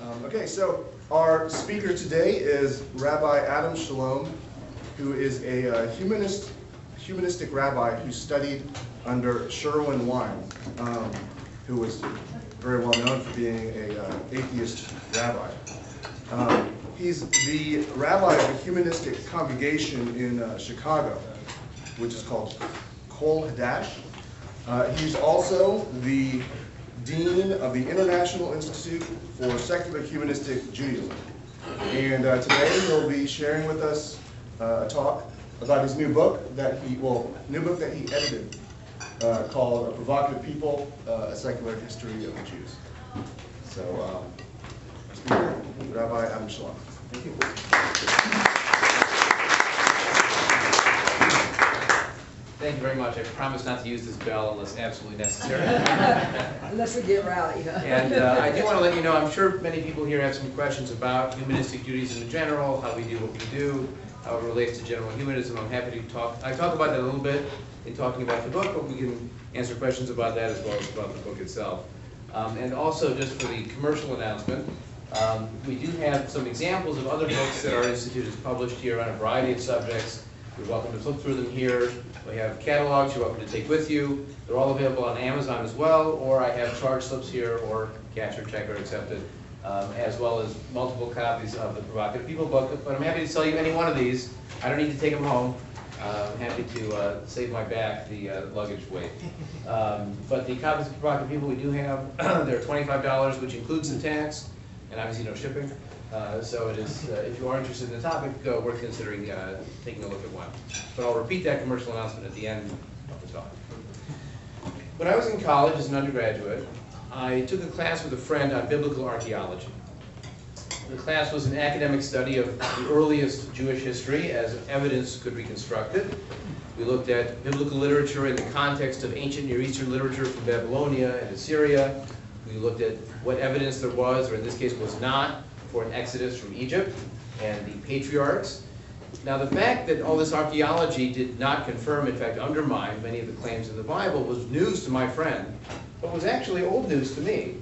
Um, okay, so our speaker today is Rabbi Adam Chalom, who is a uh, humanist, humanistic rabbi who studied under Sherwin Wine, um, who was very well known for being a uh, atheist rabbi. Um, he's the rabbi of a humanistic congregation in uh, Chicago, which is called Kol Hadash. Uh, he's also the Dean of the International Institute for Secular Humanistic Judaism. And uh, today he'll be sharing with us uh, a talk about his new book that he, well, new book that he edited uh, called A Provocative People, uh, A Secular History of the Jews. So, um, Rabbi Adam Chalom. Thank you. Thank you very much. I promise not to use this bell unless absolutely necessary. Unless we get rowdy. and uh, I do want to let you know, I'm sure many people here have some questions about humanistic duties in general, how we do what we do, how it relates to general humanism. I'm happy to talk. I talk about that a little bit in talking about the book, but we can answer questions about that as well as about the book itself. Um, and also, just for the commercial announcement, um, we do have some examples of other books that our institute has published here on a variety of subjects. You're welcome to flip through them here. We have catalogs you're welcome to take with you. They're all available on Amazon as well, or I have charge slips here, or cash or check are accepted, um, as well as multiple copies of the Provocative People book. But I'm happy to sell you any one of these. I don't need to take them home. Uh, I'm happy to uh, save my back the uh, luggage weight. Um, but the copies of Provocative People we do have, they're $25, which includes the tax, and obviously no shipping. Uh, so it is, uh, if you are interested in the topic, uh, worth considering uh, taking a look at one. But I'll repeat that commercial announcement at the end of the talk. When I was in college as an undergraduate, I took a class with a friend on biblical archaeology. The class was an academic study of the earliest Jewish history as evidence could be constructed. We looked at biblical literature in the context of ancient Near Eastern literature from Babylonia and Assyria. We looked at what evidence there was, or in this case was not, for an exodus from Egypt and the patriarchs. Now the fact that all this archaeology did not confirm, in fact undermine many of the claims of the Bible was news to my friend, but was actually old news to me.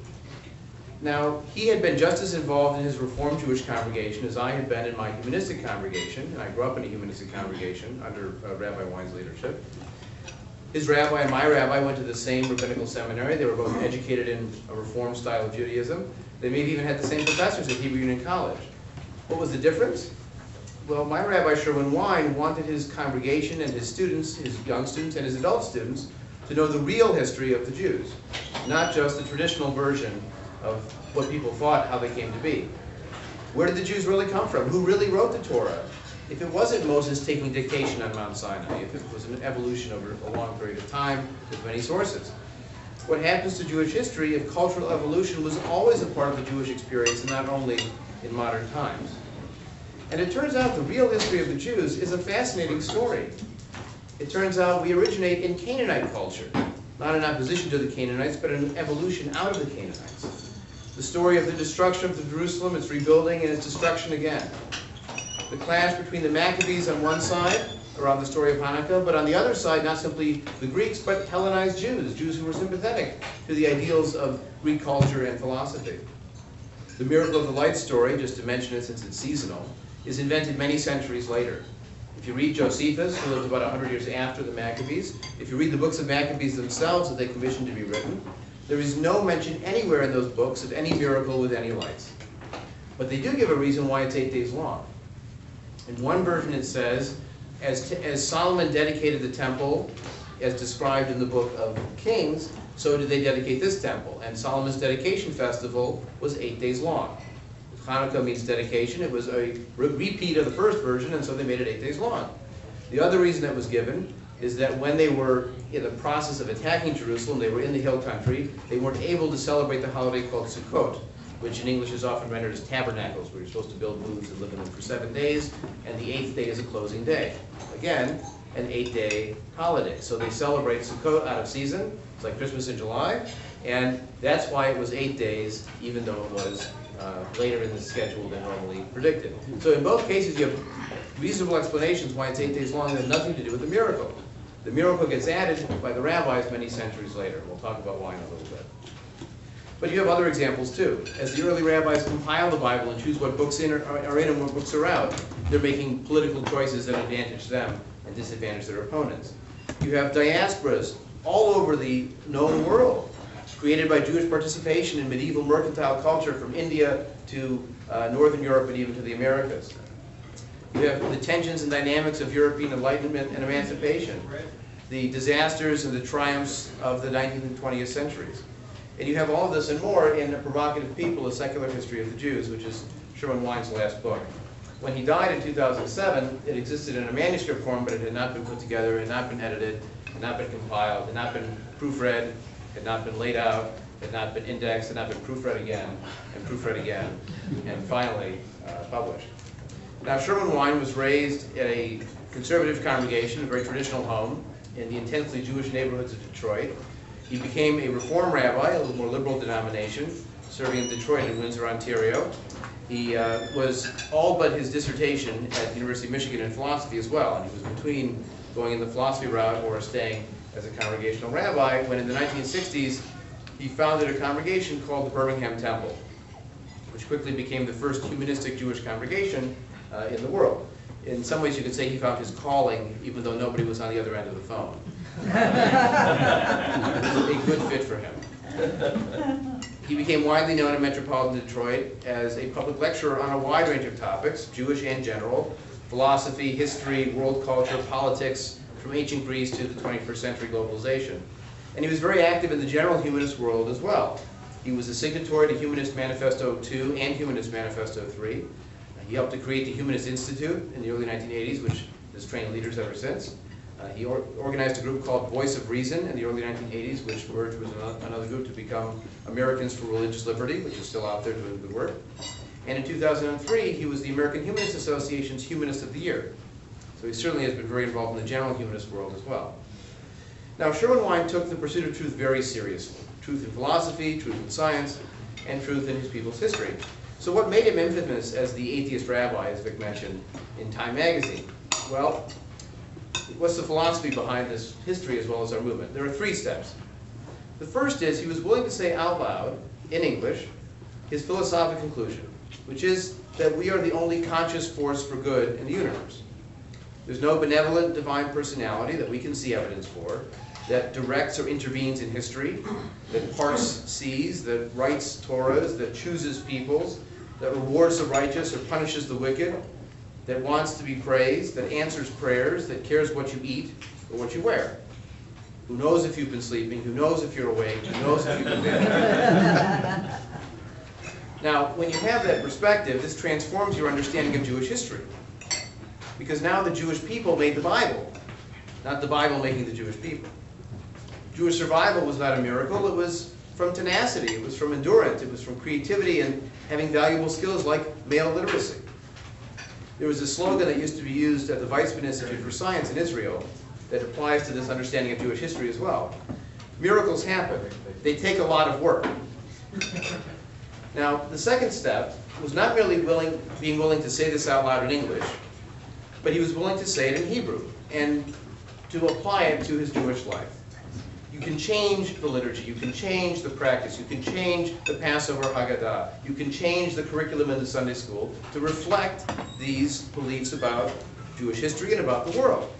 Now, he had been just as involved in his Reformed Jewish congregation as I had been in my humanistic congregation, and I grew up in a humanistic congregation under uh, Rabbi Wine's leadership. His rabbi and my rabbi went to the same rabbinical seminary. They were both educated in a Reformed style of Judaism. They maybe even had the same professors at Hebrew Union College. What was the difference? Well, my Rabbi Sherwin Wine wanted his congregation and his students, his young students and his adult students, to know the real history of the Jews, not just the traditional version of what people thought how they came to be. Where did the Jews really come from? Who really wrote the Torah? If it wasn't Moses taking dictation on Mount Sinai, if it was an evolution over a long period of time with many sources. What happens to Jewish history if cultural evolution was always a part of the Jewish experience and not only in modern times? And it turns out the real history of the Jews is a fascinating story. It turns out we originate in Canaanite culture, not in opposition to the Canaanites, but an evolution out of the Canaanites the story of the destruction of the Jerusalem, its rebuilding, and its destruction again. The clash between the Maccabees on one side, around the story of Hanukkah, but on the other side, not simply the Greeks, but Hellenized Jews, Jews who were sympathetic to the ideals of Greek culture and philosophy. The miracle of the light story, just to mention it since it's seasonal, is invented many centuries later. If you read Josephus, who lived about 100 years after the Maccabees, if you read the books of Maccabees themselves that they commissioned to be written, there is no mention anywhere in those books of any miracle with any lights. But they do give a reason why it's eight days long. In one version it says, as, as Solomon dedicated the temple, as described in the book of Kings, so did they dedicate this temple. And Solomon's dedication festival was eight days long. Hanukkah means dedication. It was a re repeat of the first version, and so they made it eight days long. The other reason that was given is that when they were in the process of attacking Jerusalem, they were in the hill country, they weren't able to celebrate the holiday called Sukkot, which in English is often rendered as tabernacles, where you're supposed to build booths and live in them for seven days, and the eighth day is a closing day. Again, an eight-day holiday. So they celebrate Sukkot out of season. It's like Christmas in July, and that's why it was eight days, even though it was uh, later in the schedule than normally predicted. So in both cases, you have reasonable explanations why it's eight days long that nothing to do with the miracle. The miracle gets added by the rabbis many centuries later. We'll talk about why in a little bit. But you have other examples too. As the early rabbis compile the Bible and choose what books in are, are in and what books are out, they're making political choices that advantage them and disadvantage their opponents. You have diasporas all over the known world, created by Jewish participation in medieval mercantile culture from India to uh, Northern Europe and even to the Americas. You have the tensions and dynamics of European enlightenment and emancipation, the disasters and the triumphs of the 19th and 20th centuries. And you have all of this and more in A Provocative People, A Secular History of the Jews, which is Sherwin Wine's last book. When he died in 2007, it existed in a manuscript form, but it had not been put together, had not been edited, had not been compiled, had not been proofread, had not been laid out, had not been indexed, had not been proofread again, and proofread again, and finally uh, published. Now, Sherwin Wine was raised in a conservative congregation, a very traditional home, in the intensely Jewish neighborhoods of Detroit. He became a Reform rabbi, a little more liberal denomination, serving in Detroit and Windsor, Ontario. He uh, was all but his dissertation at the University of Michigan in philosophy as well, and he was between going in the philosophy route or staying as a congregational rabbi, when in the 1960s he founded a congregation called the Birmingham Temple, which quickly became the first humanistic Jewish congregation uh, in the world. In some ways you could say he found his calling even though nobody was on the other end of the phone. A good fit for him. He became widely known in metropolitan Detroit as a public lecturer on a wide range of topics, Jewish and general, philosophy, history, world culture, politics, from ancient Greece to the 21st century globalization. And he was very active in the general humanist world as well. He was a signatory to Humanist Manifesto 2 and Humanist Manifesto 3. He helped to create the Humanist Institute in the early 1980s, which has trained leaders ever since. Uh, he or organized a group called Voice of Reason in the early 1980s, which merged with another group to become Americans for Religious Liberty, which is still out there doing good work. And in 2003, he was the American Humanist Association's Humanist of the Year. So he certainly has been very involved in the general humanist world as well. Now, Sherwin Wine took the pursuit of truth very seriously. Truth in philosophy, truth in science, and truth in his people's history. So what made him infamous as the atheist rabbi, as Vic mentioned, in Time magazine? Well, what's the philosophy behind this history as well as our movement? There are three steps. The first is he was willing to say out loud, in English, his philosophic conclusion, which is that we are the only conscious force for good in the universe. There's no benevolent divine personality that we can see evidence for that directs or intervenes in history, that parts seas, that writes Torahs, that chooses peoples, that rewards the righteous or punishes the wicked, that wants to be praised, that answers prayers, that cares what you eat or what you wear. Who knows if you've been sleeping, who knows if you're awake, who knows if you've been dead. now, when you have that perspective, this transforms your understanding of Jewish history. Because now the Jewish people made the Bible, not the Bible making the Jewish people. Jewish survival was not a miracle, it was from tenacity, it was from endurance, it was from creativity and having valuable skills like male literacy. There was a slogan that used to be used at the Weizmann Institute for Science in Israel that applies to this understanding of Jewish history as well. Miracles happen. They take a lot of work. Now, the second step was not merely willing, being willing to say this out loud in English, but he was willing to say it in Hebrew and to apply it to his Jewish life. You can change the liturgy, you can change the practice, you can change the Passover Haggadah, you can change the curriculum in the Sunday school to reflect these beliefs about Jewish history and about the world.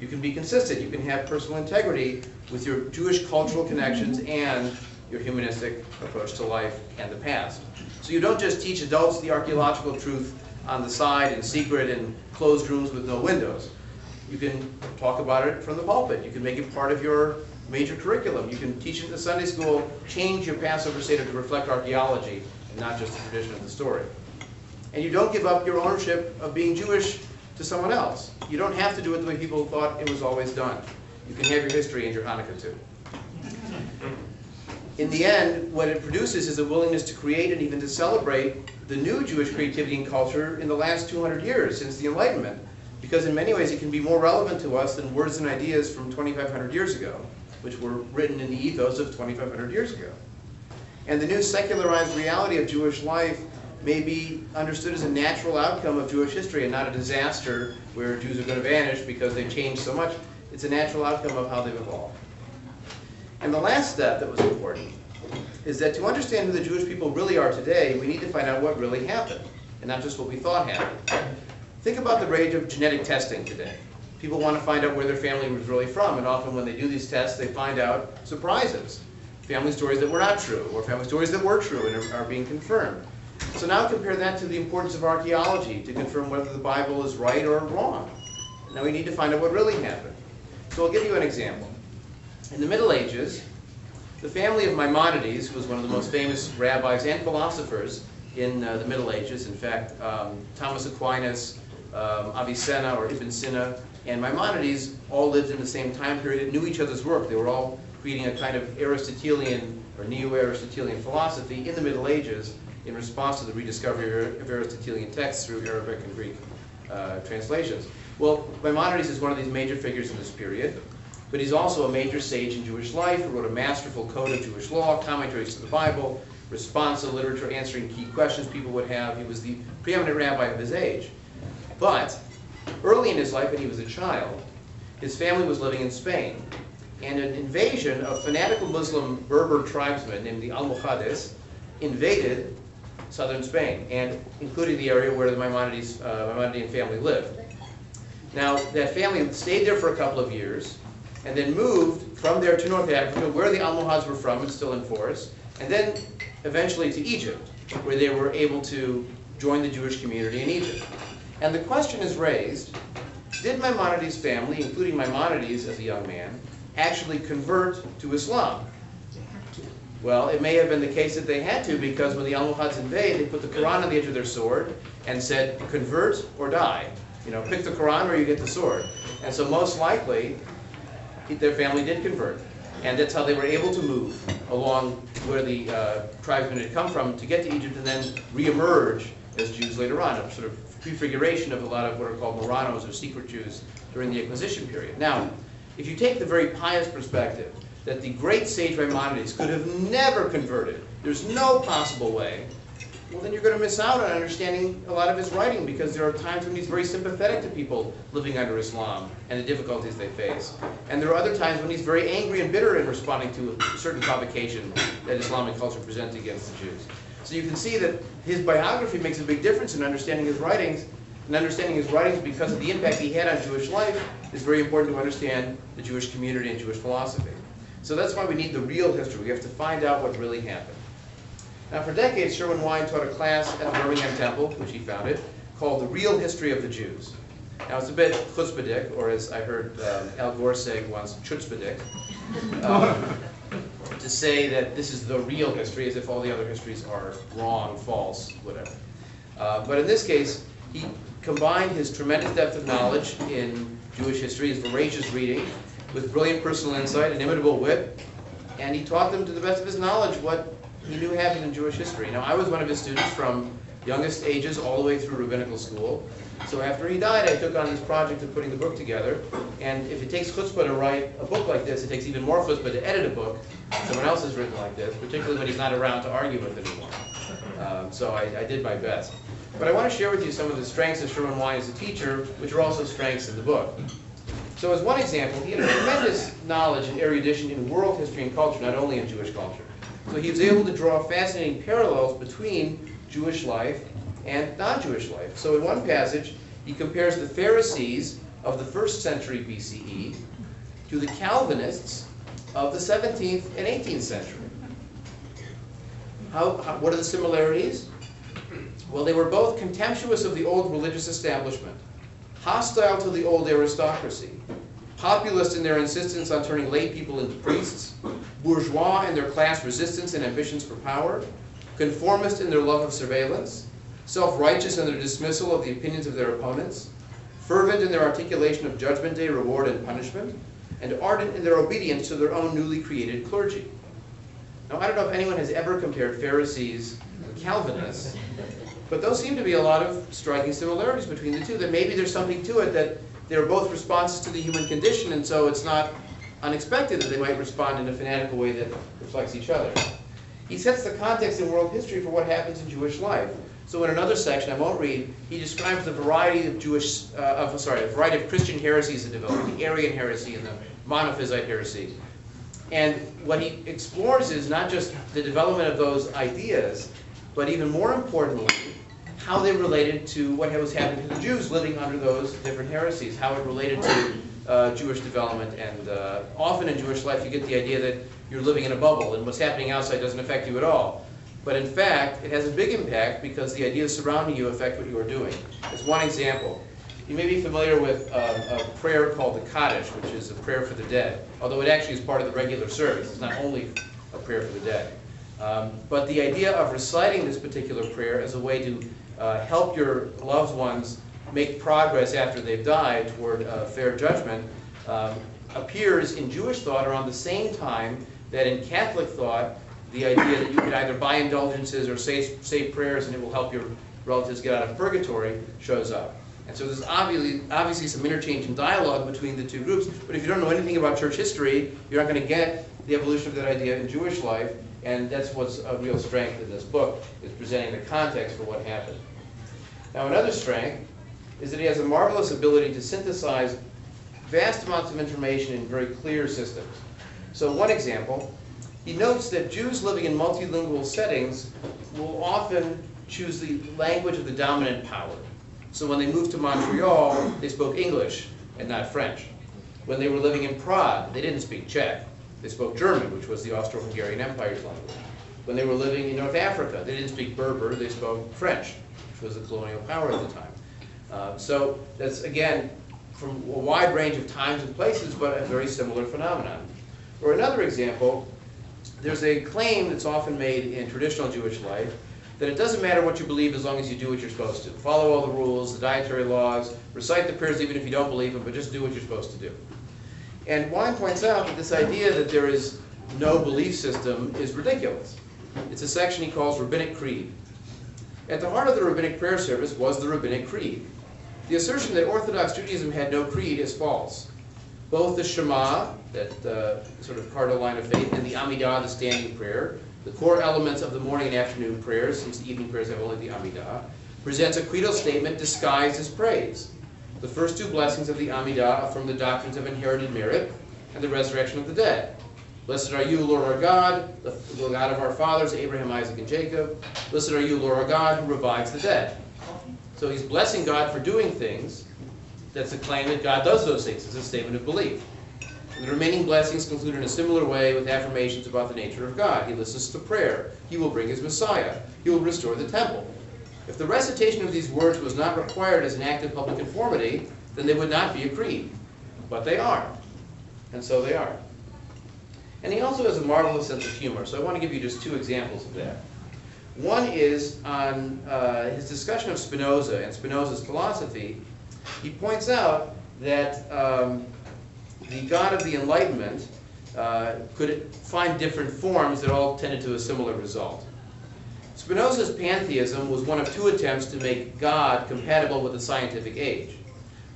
You can be consistent, you can have personal integrity with your Jewish cultural connections and your humanistic approach to life and the past. So you don't just teach adults the archaeological truth on the side in secret in closed rooms with no windows. You can talk about it from the pulpit. You can make it part of your major curriculum. You can teach it in the Sunday school, change your Passover Seder to reflect archaeology and not just the tradition of the story. And you don't give up your ownership of being Jewish to someone else. You don't have to do it the way people thought it was always done. You can have your history and your Hanukkah too. In the end, what it produces is a willingness to create and even to celebrate the new Jewish creativity and culture in the last 200 years since the Enlightenment. Because in many ways it can be more relevant to us than words and ideas from 2,500 years ago, which were written in the ethos of 2,500 years ago. And the new secularized reality of Jewish life may be understood as a natural outcome of Jewish history and not a disaster where Jews are going to vanish because they've changed so much. It's a natural outcome of how they've evolved. And the last step that was important is that to understand who the Jewish people really are today, we need to find out what really happened, and not just what we thought happened. Think about the rage of genetic testing today. People want to find out where their family was really from, and often when they do these tests, they find out surprises. Family stories that were not true, or family stories that were true and are, are being confirmed. So now compare that to the importance of archaeology to confirm whether the Bible is right or wrong. Now we need to find out what really happened. So I'll give you an example. In the Middle Ages, the family of Maimonides, who was one of the most famous rabbis and philosophers in uh, the Middle Ages, in fact, um, Thomas Aquinas, um, Avicenna or Ibn Sina, and Maimonides all lived in the same time period and knew each other's work. They were all creating a kind of Aristotelian or neo-Aristotelian philosophy in the Middle Ages in response to the rediscovery of Aristotelian texts through Arabic and Greek uh, translations. Well, Maimonides is one of these major figures in this period, but he's also a major sage in Jewish life who wrote a masterful code of Jewish law, commentaries to the Bible, responsa literature answering key questions people would have. He was the preeminent rabbi of his age. But early in his life, when he was a child, his family was living in Spain. And an invasion of fanatical Muslim Berber tribesmen named the Almohades invaded southern Spain, and including the area where the Maimonides, uh, Maimonidean family lived. Now, that family stayed there for a couple of years, and then moved from there to North Africa, where the Almohads were from and still in force, and then eventually to Egypt, where they were able to join the Jewish community in Egypt. And the question is raised, did Maimonides' family, including Maimonides as a young man, actually convert to Islam? Well, it may have been the case that they had to because when the Almohads invade, they put the Quran on the edge of their sword and said, convert or die. You know, pick the Quran or you get the sword. And so most likely, their family did convert. And that's how they were able to move along where the uh, tribesmen had come from to get to Egypt and then reemerge as Jews later on, sort of prefiguration of a lot of what are called Marranos or secret Jews during the Inquisition period. Now, if you take the very pious perspective, that the great sage Maimonides could have never converted. There's no possible way. Well, then you're going to miss out on understanding a lot of his writing because there are times when he's very sympathetic to people living under Islam and the difficulties they face. And there are other times when he's very angry and bitter in responding to a certain provocation that Islamic culture presents against the Jews. So you can see that his biography makes a big difference in understanding his writings. And understanding his writings because of the impact he had on Jewish life is very important to understand the Jewish community and Jewish philosophy. So that's why we need the real history. We have to find out what really happened. Now for decades, Sherwin Wine taught a class at the Birmingham Temple, which he founded, called The Real History of the Jews. Now it's a bit chutzpahdik, or as I heard um, Al Gore say once, chutzpahdik, um, to say that this is the real history as if all the other histories are wrong, false, whatever. Uh, but in this case, he combined his tremendous depth of knowledge in Jewish history, his voracious reading, with brilliant personal insight, inimitable wit, and he taught them to the best of his knowledge what he knew happened in Jewish history. Now, I was one of his students from youngest ages all the way through rabbinical school. So after he died, I took on this project of putting the book together. And if it takes chutzpah to write a book like this, it takes even more chutzpah to edit a book someone else has written like this, particularly when he's not around to argue with anymore. Um, so I, I did my best. But I want to share with you some of the strengths of Sherwin Wine as a teacher, which are also strengths in the book. So as one example, he had a tremendous knowledge and erudition in world history and culture, not only in Jewish culture. So he was able to draw fascinating parallels between Jewish life and non-Jewish life. So in one passage, he compares the Pharisees of the first century BCE to the Calvinists of the 17th and 18th century. How, how, what are the similarities? Well, they were both contemptuous of the old religious establishment hostile to the old aristocracy, populist in their insistence on turning lay people into priests, bourgeois in their class resistance and ambitions for power, conformist in their love of surveillance, self-righteous in their dismissal of the opinions of their opponents, fervent in their articulation of judgment day reward and punishment, and ardent in their obedience to their own newly created clergy. Now, I don't know if anyone has ever compared Pharisees and Calvinists, but those seem to be a lot of striking similarities between the two, that maybe there's something to it that they're both responses to the human condition, and so it's not unexpected that they might respond in a fanatical way that reflects each other. He sets the context in world history for what happens in Jewish life. So in another section, I won't read, he describes the variety of Jewish, uh, of, sorry, a variety of Christian heresies that developed, the Arian heresy and the Monophysite heresy. And what he explores is not just the development of those ideas, but even more importantly, how they related to what was happening to the Jews living under those different heresies, how it related to uh, Jewish development. And uh, often in Jewish life, you get the idea that you're living in a bubble and what's happening outside doesn't affect you at all. But in fact, it has a big impact because the ideas surrounding you affect what you are doing. As one example, you may be familiar with um, a prayer called the Kaddish, which is a prayer for the dead, although it actually is part of the regular service. It's not only a prayer for the dead. Um, but the idea of reciting this particular prayer as a way to uh, help your loved ones make progress after they've died toward uh, fair judgment um, appears in Jewish thought around the same time that in Catholic thought, the idea that you could either buy indulgences or say, say prayers and it will help your relatives get out of purgatory shows up. And so there's obviously, obviously some interchange and dialogue between the two groups, but if you don't know anything about church history, you're not going to get the evolution of that idea in Jewish life, and that's what's a real strength in this book, is presenting the context for what happened. Now another strength is that he has a marvelous ability to synthesize vast amounts of information in very clear systems. So one example, he notes that Jews living in multilingual settings will often choose the language of the dominant power. So when they moved to Montreal, they spoke English and not French. When they were living in Prague, they didn't speak Czech. They spoke German, which was the Austro-Hungarian Empire's language. When they were living in North Africa, they didn't speak Berber, they spoke French, which was the colonial power at the time. Uh, so that's, again, from a wide range of times and places, but a very similar phenomenon. Or another example, there's a claim that's often made in traditional Jewish life that it doesn't matter what you believe as long as you do what you're supposed to. Follow all the rules, the dietary laws, recite the prayers even if you don't believe them, but just do what you're supposed to do. And Wine points out that this idea that there is no belief system is ridiculous. It's a section he calls Rabbinic Creed. At the heart of the Rabbinic prayer service was the Rabbinic Creed. The assertion that Orthodox Judaism had no creed is false. Both the Shema, that uh, sort of cardinal line of faith, and the Amidah, the standing prayer, the core elements of the morning and afternoon prayers, since the evening prayers have only the Amidah, presents a creedal statement disguised as praise. The first two blessings of the Amidah affirm the doctrines of inherited merit and the resurrection of the dead. Blessed are you, Lord our God, the God of our fathers, Abraham, Isaac, and Jacob. Blessed are you, Lord our God, who revives the dead. So he's blessing God for doing things. That's a claim that God does those things. It's a statement of belief. And the remaining blessings conclude in a similar way with affirmations about the nature of God. He listens to prayer. He will bring his Messiah. He will restore the temple. If the recitation of these words was not required as an act of public conformity, then they would not be a creed. But they are. And so they are. And he also has a marvelous sense of humor. So I want to give you just two examples of that. One is on uh, his discussion of Spinoza and Spinoza's philosophy. He points out that um, the God of the Enlightenment uh, could find different forms that all tended to a similar result. Spinoza's pantheism was one of two attempts to make God compatible with the scientific age.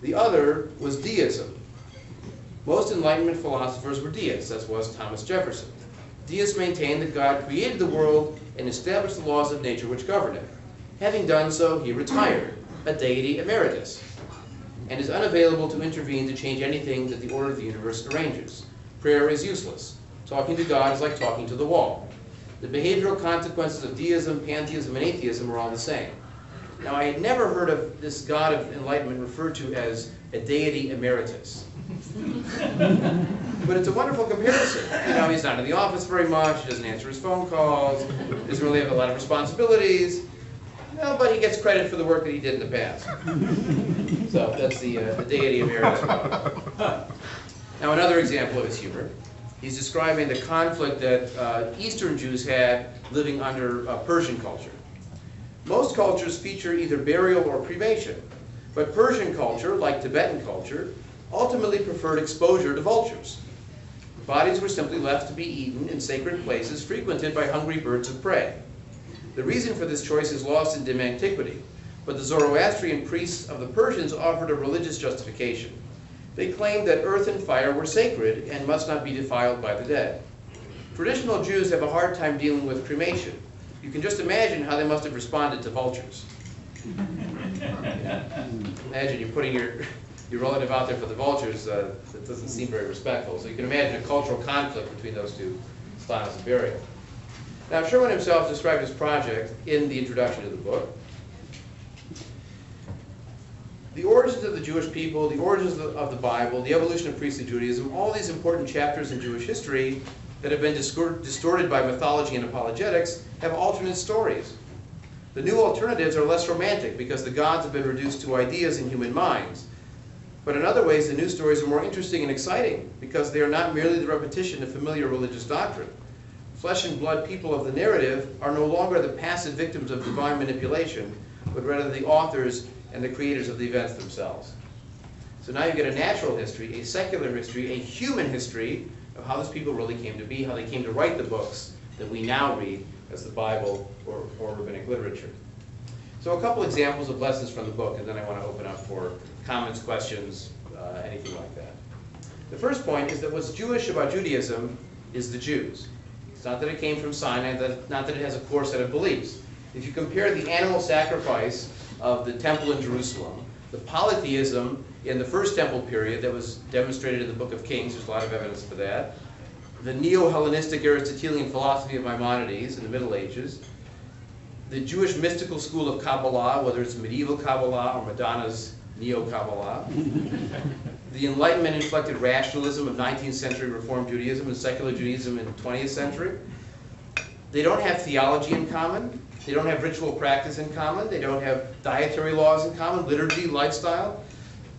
The other was deism. Most Enlightenment philosophers were deists, as was Thomas Jefferson. Deists maintained that God created the world and established the laws of nature which govern it. Having done so, he retired, a deity emeritus, and is unavailable to intervene to change anything that the order of the universe arranges. Prayer is useless. Talking to God is like talking to the wall. The behavioral consequences of deism, pantheism, and atheism are all the same. Now, I had never heard of this God of enlightenment referred to as a deity emeritus. but it's a wonderful comparison. You know, he's not in the office very much, he doesn't answer his phone calls, doesn't really have a lot of responsibilities, no, but he gets credit for the work that he did in the past. so that's the, uh, the deity emeritus. now, another example of his humor. He's describing the conflict that uh, Eastern Jews had living under uh, Persian culture. Most cultures feature either burial or cremation, but Persian culture, like Tibetan culture, ultimately preferred exposure to vultures. Bodies were simply left to be eaten in sacred places frequented by hungry birds of prey. The reason for this choice is lost in dim antiquity, but the Zoroastrian priests of the Persians offered a religious justification. They claimed that earth and fire were sacred and must not be defiled by the dead. Traditional Jews have a hard time dealing with cremation. You can just imagine how they must have responded to vultures. Imagine you're putting your your relative out there for the vultures, uh, that doesn't seem very respectful. So you can imagine a cultural conflict between those two styles of burial. Now, Sherwin himself described his project in the introduction to the book. The origins of the Jewish people, the origins of the, Bible, the evolution of priestly Judaism, all these important chapters in Jewish history that have been distorted by mythology and apologetics have alternate stories. The new alternatives are less romantic because the gods have been reduced to ideas in human minds. But in other ways, the new stories are more interesting and exciting because they are not merely the repetition of familiar religious doctrine. Flesh and blood people of the narrative are no longer the passive victims of divine manipulation, but rather the authors and the creators of the events themselves. So now you get a natural history, a secular history, a human history of how these people really came to be, how they came to write the books that we now read as the Bible or, or rabbinic literature. So a couple examples of lessons from the book, and then I want to open up for comments, questions, uh, anything like that. The first point is that what's Jewish about Judaism is the Jews. It's not that it came from Sinai, that, not that it has a core set of beliefs. If you compare the animal sacrifice of the temple in Jerusalem, the polytheism in the first temple period that was demonstrated in the book of Kings, there's a lot of evidence for that, the neo-Hellenistic Aristotelian philosophy of Maimonides in the Middle Ages, the Jewish mystical school of Kabbalah, whether it's medieval Kabbalah or Madonna's neo-Kabbalah, the Enlightenment-inflected rationalism of 19th century Reform Judaism and secular Judaism in the 20th century. They don't have theology in common. They don't have ritual practice in common. They don't have dietary laws in common, liturgy, lifestyle.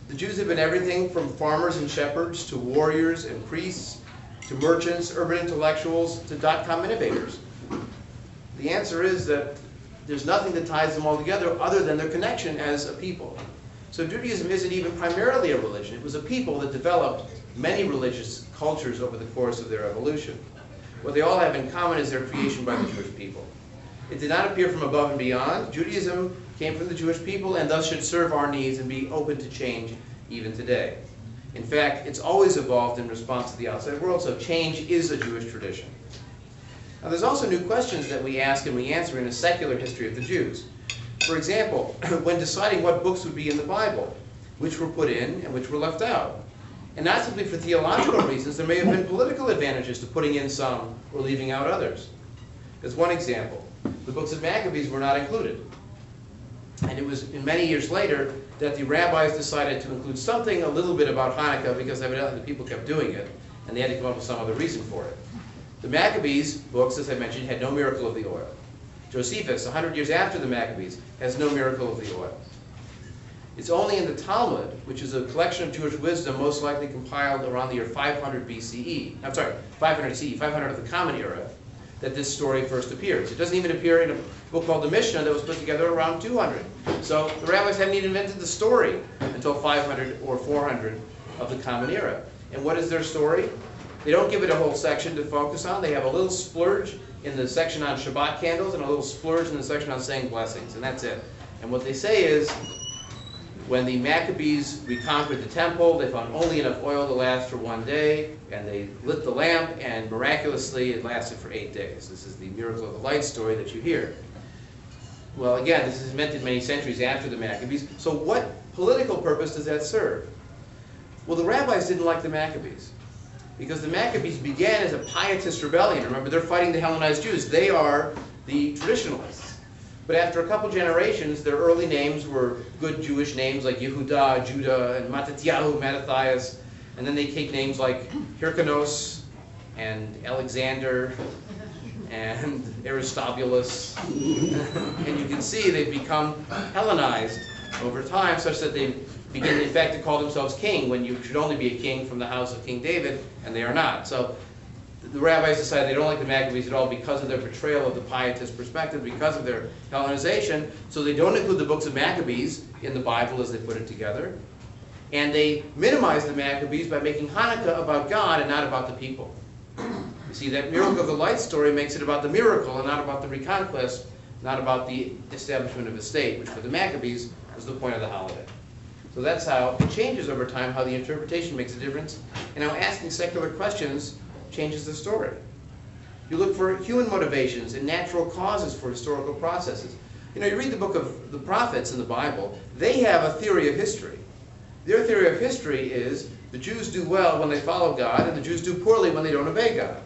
The Jews have been everything from farmers and shepherds to warriors and priests to merchants, urban intellectuals, to dot-com innovators. The answer is that there's nothing that ties them all together other than their connection as a people. So Judaism isn't even primarily a religion. It was a people that developed many religious cultures over the course of their evolution. What they all have in common is their creation by the Jewish people. It did not appear from above and beyond. Judaism came from the Jewish people and thus should serve our needs and be open to change even today. In fact, it's always evolved in response to the outside world, so change is a Jewish tradition. Now there's also new questions that we ask and we answer in a secular history of the Jews. For example, when deciding what books would be in the Bible, which were put in and which were left out. And not simply for theological reasons, there may have been political advantages to putting in some or leaving out others. As one example, the books of Maccabees were not included. And it was many years later that the rabbis decided to include something a little bit about Hanukkah because evidently the people kept doing it, and they had to come up with some other reason for it. The Maccabees books, as I mentioned, had no miracle of the oil. Josephus, 100 years after the Maccabees, has no miracle of the oil. It's only in the Talmud, which is a collection of Jewish wisdom most likely compiled around the year 500 BCE, I'm sorry, 500 CE, 500 of the Common Era, that this story first appears. It doesn't even appear in a book called the Mishnah that was put together around 200. So the rabbis hadn't even invented the story until 500 or 400 of the Common Era. And what is their story? They don't give it a whole section to focus on. They have a little splurge in the section on Shabbat candles and a little splurge in the section on saying blessings, and that's it. And what they say is, when the Maccabees reconquered the temple, they found only enough oil to last for one day, and they lit the lamp, and miraculously it lasted for eight days. This is the miracle of the light story that you hear. Well, again, this is invented many centuries after the Maccabees, so what political purpose does that serve? Well, the rabbis didn't like the Maccabees, because the Maccabees began as a pietist rebellion. Remember, they're fighting the Hellenized Jews. They are the traditionalists. But after a couple generations, their early names were good Jewish names like Yehuda, Judah, and Mattatyahu, Mattathias. And then they take names like Hyrcanus and Alexander and Aristobulus. and you can see they've become Hellenized over time such that they begin, in fact, to call themselves king when you should only be a king from the house of King David, and they are not. So the rabbis decided they don't like the Maccabees at all because of their portrayal of the pietist perspective, because of their Hellenization. So they don't include the books of Maccabees in the Bible as they put it together. And they minimize the Maccabees by making Hanukkah about God and not about the people. You see, that miracle of the light story makes it about the miracle and not about the reconquest, not about the establishment of a state, which for the Maccabees was the point of the holiday. So that's how it changes over time, how the interpretation makes a difference, and how asking secular questions changes the story. You look for human motivations and natural causes for historical processes. You know, you read the book of the prophets in the Bible, they have a theory of history. Their theory of history is the Jews do well when they follow God, and the Jews do poorly when they don't obey God.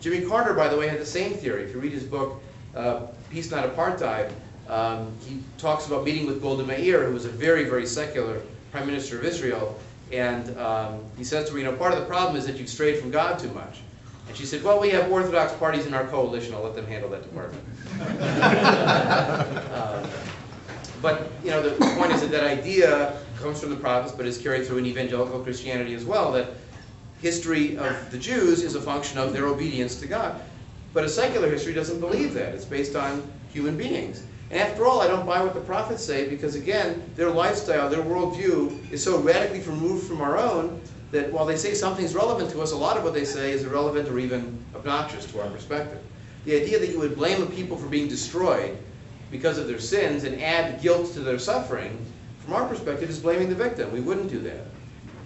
Jimmy Carter, by the way, had the same theory. If you read his book, uh, Peace Not Apartheid, um, he talks about meeting with Golda Meir, who was a very, very secular prime minister of Israel, and um, he says to her, you know, part of the problem is that you've strayed from God too much. And she said, well, we have Orthodox parties in our coalition. I'll let them handle that department. um, but, you know, the point is that that idea comes from the prophets, but is carried through in evangelical Christianity as well, that history of the Jews is a function of their obedience to God. But a secular history doesn't believe that. It's based on human beings. And after all, I don't buy what the prophets say because, again, their lifestyle, their worldview is so radically removed from our own that while they say something's relevant to us, a lot of what they say is irrelevant or even obnoxious to our perspective. The idea that you would blame a people for being destroyed because of their sins and add guilt to their suffering, from our perspective, is blaming the victim. We wouldn't do that.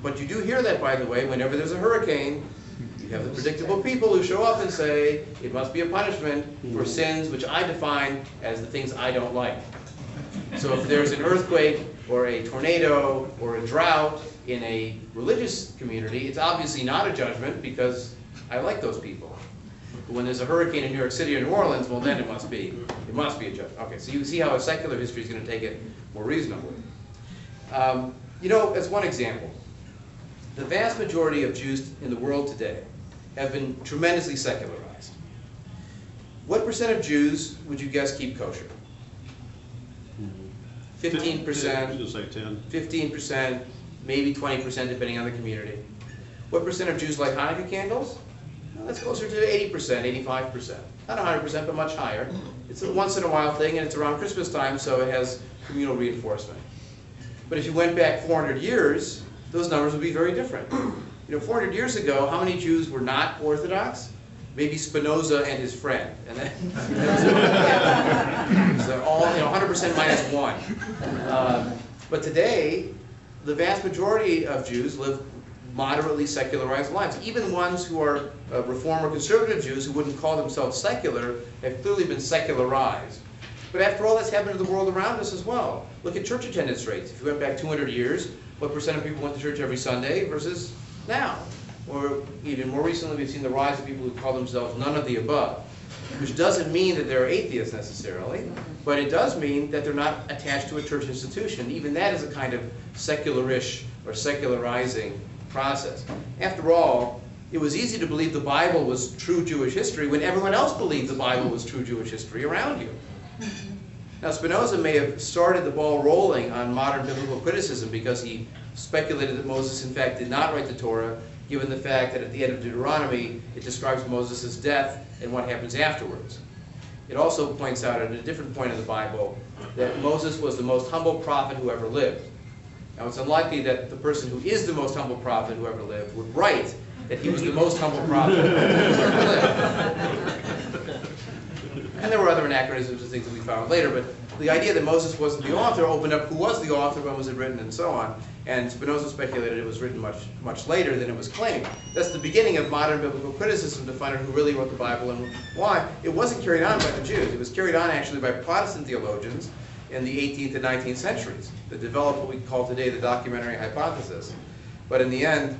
But you do hear that, by the way, whenever there's a hurricane, you have the predictable people who show up and say, it must be a punishment for sins which I define as the things I don't like. So if there's an earthquake or a tornado or a drought in a religious community, it's obviously not a judgment because I like those people. But when there's a hurricane in New York City or New Orleans, well then it must be, it must be a judgment. Okay, so you see how a secular history is going to take it more reasonably. Um, you know, as one example, the vast majority of Jews in the world today have been tremendously secularized. What percent of Jews would you guess keep kosher? Fifteen percent, Just say ten. fifteen percent, maybe twenty percent depending on the community. What percent of Jews like Hanukkah candles? Well, that's closer to eighty percent, eighty-five percent. Not hundred percent, but much higher. It's a once in a while thing and it's around Christmas time, so it has communal reinforcement. But if you went back four hundred years, those numbers would be very different. You know, 400 years ago, how many Jews were not Orthodox? Maybe Spinoza and his friend. And then, so all, you know, 100% minus one. Um, but today, the vast majority of Jews live moderately secularized lives. Even ones who are uh, Reform or conservative Jews who wouldn't call themselves secular have clearly been secularized. But after all, that's happened to the world around us as well. Look at church attendance rates. If you went back 200 years, what percent of people went to church every Sunday versus now? Or even more recently, we've seen the rise of people who call themselves none of the above, which doesn't mean that they're atheists necessarily, but it does mean that they're not attached to a church institution. Even that is a kind of secularish or secularizing process. After all, it was easy to believe the Bible was true Jewish history when everyone else believed the Bible was true Jewish history around you. Now, Spinoza may have started the ball rolling on modern biblical criticism because he speculated that Moses, in fact, did not write the Torah, given the fact that at the end of Deuteronomy, it describes Moses' death and what happens afterwards. It also points out at a different point in the Bible that Moses was the most humble prophet who ever lived. Now, it's unlikely that the person who is the most humble prophet who ever lived would write that he was the most humble prophet who ever lived. And there were other anachronisms and things that we found later, but the idea that Moses wasn't the author opened up who was the author, when was it written, and so on. And Spinoza speculated it was written much, much later than it was claimed. That's the beginning of modern biblical criticism to find out who really wrote the Bible and why. It wasn't carried on by the Jews. It was carried on actually by Protestant theologians in the 18th and 19th centuries that developed what we call today the documentary hypothesis. But in the end,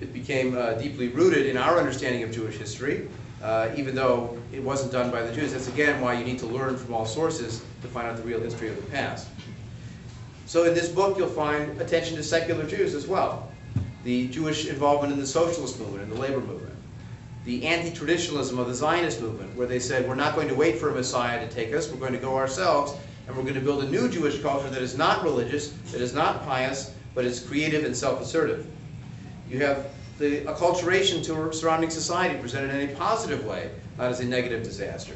it became uh, deeply rooted in our understanding of Jewish history, uh, even though it wasn't done by the Jews. That's again why you need to learn from all sources to find out the real history of the past. So in this book, you'll find attention to secular Jews as well. The Jewish involvement in the socialist movement and the labor movement. The anti-traditionalism of the Zionist movement, where they said, we're not going to wait for a Messiah to take us, we're going to go ourselves, and we're going to build a new Jewish culture that is not religious, that is not pious, but is creative and self-assertive. You have the acculturation to our surrounding society presented in a positive way, not as a negative disaster.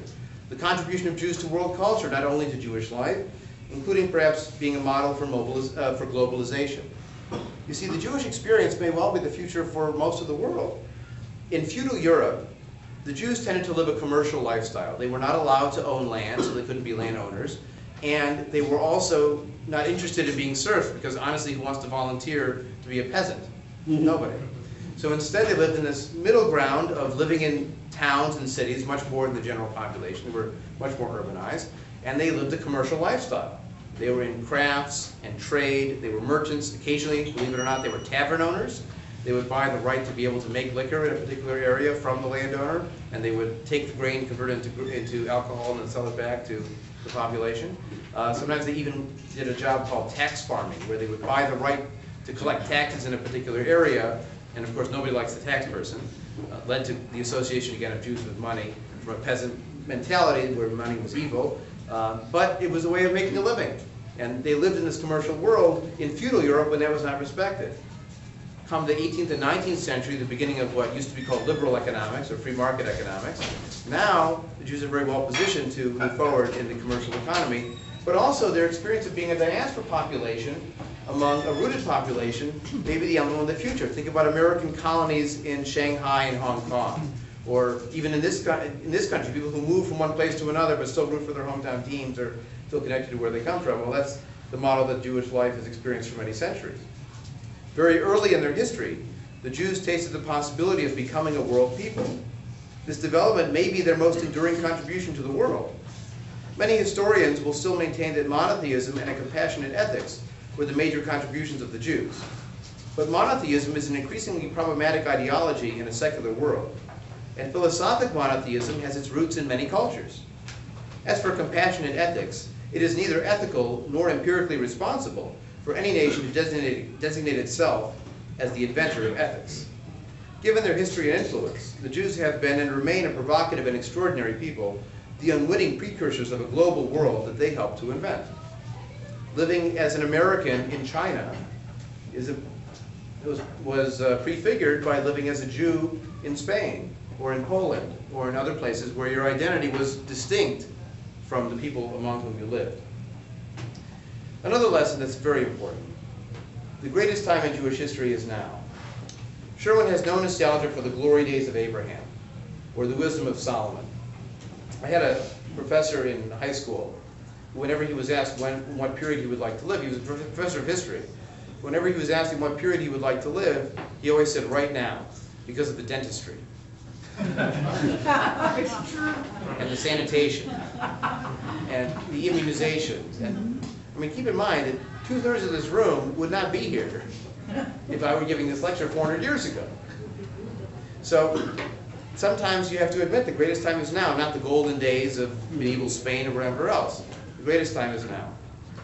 The contribution of Jews to world culture, not only to Jewish life, including perhaps being a model for, uh, for globalization. You see, the Jewish experience may well be the future for most of the world. In feudal Europe, the Jews tended to live a commercial lifestyle. They were not allowed to own land, so they couldn't be landowners. And they were also not interested in being serfs, because honestly, who wants to volunteer to be a peasant? Nobody. So instead, they lived in this middle ground of living in towns and cities, much more than the general population. They were much more urbanized, and they lived a commercial lifestyle. They were in crafts and trade. They were merchants. Occasionally, believe it or not, they were tavern owners. They would buy the right to be able to make liquor in a particular area from the landowner, and they would take the grain, convert it into, into alcohol, and then sell it back to the population. Uh, sometimes they even did a job called tax farming, where they would buy the right to collect taxes in a particular area, and of course, nobody likes the tax person. Uh, led to the association again of Jews with money from a peasant mentality where money was evil, uh, but it was a way of making a living. And they lived in this commercial world in feudal Europe when that was not respected. Come the 18th and 19th century, the beginning of what used to be called liberal economics or free market economics, now the Jews are very well positioned to move forward in the commercial economy, but also their experience of being a diaspora population among a rooted population may be the element of the future. Think about American colonies in Shanghai and Hong Kong. Or even in this, in this country, people who move from one place to another but still root for their hometown teams or feel connected to where they come from. Well, that's the model that Jewish life has experienced for many centuries. Very early in their history, the Jews tasted the possibility of becoming a world people. This development may be their most enduring contribution to the world. Many historians will still maintain that monotheism and a compassionate ethics were the major contributions of the Jews. But monotheism is an increasingly problematic ideology in a secular world, and philosophic monotheism has its roots in many cultures. As for compassionate ethics, it is neither ethical nor empirically responsible for any nation to designate, designate itself as the inventor of ethics. Given their history and influence, the Jews have been and remain a provocative and extraordinary people, the unwitting precursors of a global world that they helped to invent. Living as an American in China is a, was, was uh, prefigured by living as a Jew in Spain or in Poland or in other places where your identity was distinct from the people among whom you lived. Another lesson that's very important. The greatest time in Jewish history is now. Sherwin has no nostalgia for the glory days of Abraham or the wisdom of Solomon. I had a professor in high school, whenever he was asked when, what period he would like to live, he was a professor of history. Whenever he was asked him what period he would like to live, he always said, right now, because of the dentistry. and the sanitation, and the immunizations, and I mean, keep in mind that two-thirds of this room would not be here if I were giving this lecture 400 years ago. So sometimes you have to admit the greatest time is now, not the golden days of medieval Spain or wherever else. The greatest time is now.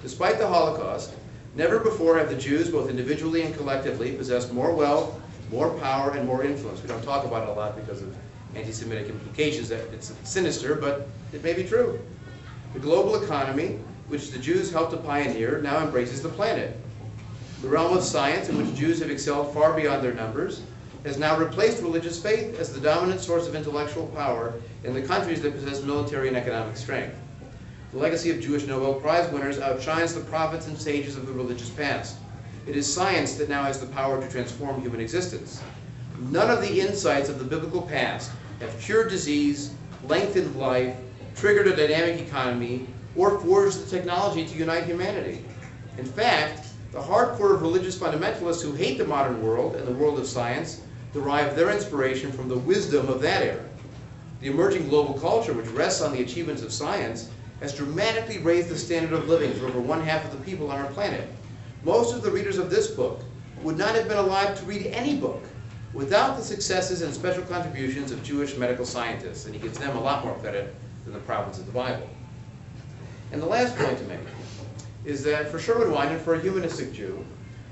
Despite the Holocaust, never before have the Jews, both individually and collectively, possessed more wealth, more power, and more influence. We don't talk about it a lot because of anti-Semitic implications. It's sinister, but it may be true. The global economy which the Jews helped to pioneer, now embraces the planet. The realm of science, in which Jews have excelled far beyond their numbers, has now replaced religious faith as the dominant source of intellectual power in the countries that possess military and economic strength. The legacy of Jewish Nobel Prize winners outshines the prophets and sages of the religious past. It is science that now has the power to transform human existence. None of the insights of the biblical past have cured disease, lengthened life, triggered a dynamic economy, or forged the technology to unite humanity. In fact, the hardcore of religious fundamentalists who hate the modern world and the world of science derive their inspiration from the wisdom of that era. The emerging global culture, which rests on the achievements of science, has dramatically raised the standard of living for over one half of the people on our planet. Most of the readers of this book would not have been alive to read any book without the successes and special contributions of Jewish medical scientists, and he gives them a lot more credit than the prophets of the Bible. And the last point to make is that for Sherwin Wine and for a humanistic Jew,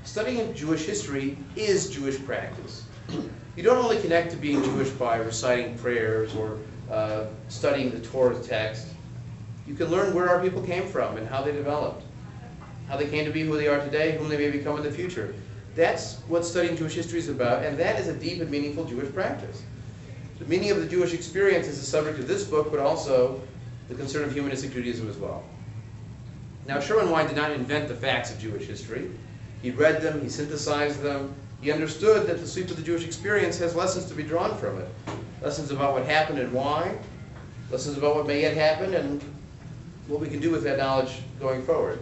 studying Jewish history is Jewish practice. You don't only connect to being Jewish by reciting prayers or uh, studying the Torah text. You can learn where our people came from and how they developed, how they came to be who they are today, whom they may become in the future. That's what studying Jewish history is about, and that is a deep and meaningful Jewish practice. The meaning of the Jewish experience is the subject of this book, but also the concern of humanistic Judaism as well. Now, Sherwin Wine did not invent the facts of Jewish history. He read them, he synthesized them, he understood that the sweep of the Jewish experience has lessons to be drawn from it. Lessons about what happened and why, lessons about what may yet happen, and what we can do with that knowledge going forward.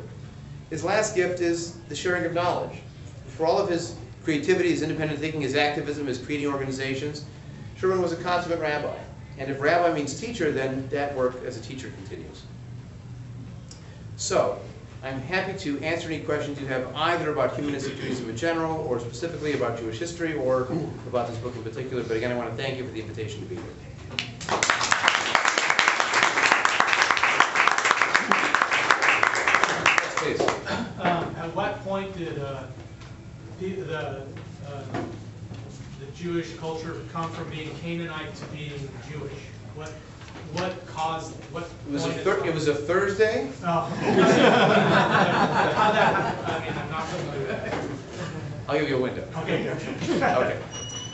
His last gift is the sharing of knowledge. For all of his creativity, his independent thinking, his activism, his creating organizations, Sherwin was a consummate rabbi. And if rabbi means teacher, then that work as a teacher continues. So, I'm happy to answer any questions you have either about humanistic Judaism in general, or specifically about Jewish history, or about this book in particular. But again, I want to thank you for the invitation to be here. Um, At what point did uh, pe- the, uh, the Jewish culture come from being Canaanite to being Jewish? What, what caused, what? It was a, point in Thur- time? it was a Thursday. Oh. How that, I mean, I'm not familiar. I'll give you a window. Okay. Okay.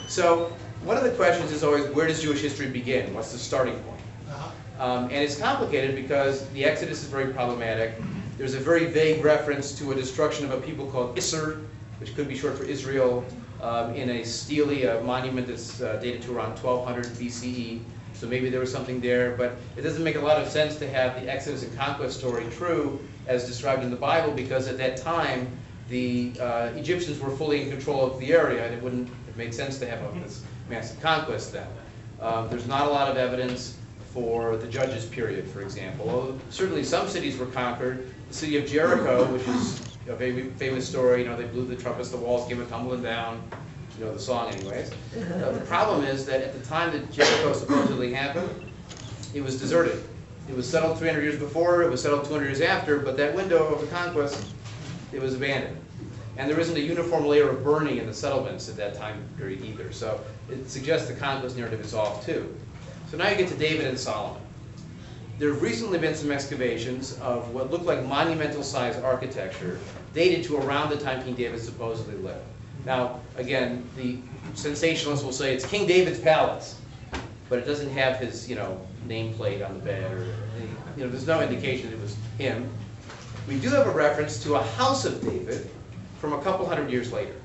So, one of the questions is always, where does Jewish history begin? What's the starting point? Uh-huh. Um, and it's complicated because the Exodus is very problematic. There's a very vague reference to a destruction of a people called Isser, which could be short for Israel, um, in a stele, a monument that's uh, dated to around 1200 BCE. So maybe there was something there, but it doesn't make a lot of sense to have the Exodus and conquest story true as described in the Bible because at that time the uh, Egyptians were fully in control of the area and it wouldn't have made sense to have a, this massive conquest then. Um, there's not a lot of evidence for the Judges period, for example. Although certainly some cities were conquered. The city of Jericho, which is a very famous story, you know, they blew the trumpets, the walls came tumbling down. You know the song anyways. Uh, the problem is that at the time that Jericho supposedly happened, it was deserted. It was settled 300 years before, it was settled 200 years after, but that window of the conquest, it was abandoned. And there isn't a uniform layer of burning in the settlements at that time period either. So it suggests the conquest narrative is off too. So now you get to David and Solomon. There have recently been some excavations of what look like monumental sized architecture dated to around the time King David supposedly lived. Now, again, the sensationalists will say it's King David's palace, but it doesn't have his, you know, nameplate on the bed or, you know, there's no indication it was him. We do have a reference to a house of David from a couple hundred years later.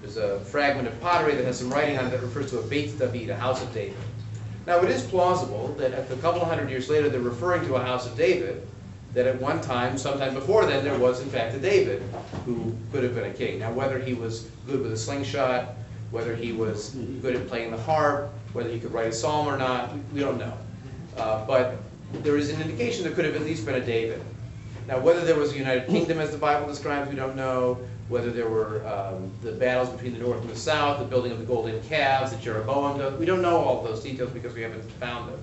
There's a fragment of pottery that has some writing on it that refers to a Beit David, a house of David. Now, it is plausible that a couple hundred years later they're referring to a house of David, that at one time, sometime before then, there was in fact a David who could have been a king. Now, whether he was good with a slingshot, whether he was good at playing the harp, whether he could write a psalm or not, we- don't know. Uh, but there is an indication there could have at least been a David. Now, whether there was a United Kingdom as the Bible describes, we don't know. Whether there were um, the battles between the north and the south, the building of the golden calves that Jeroboam we don't know all those details because we haven't found them.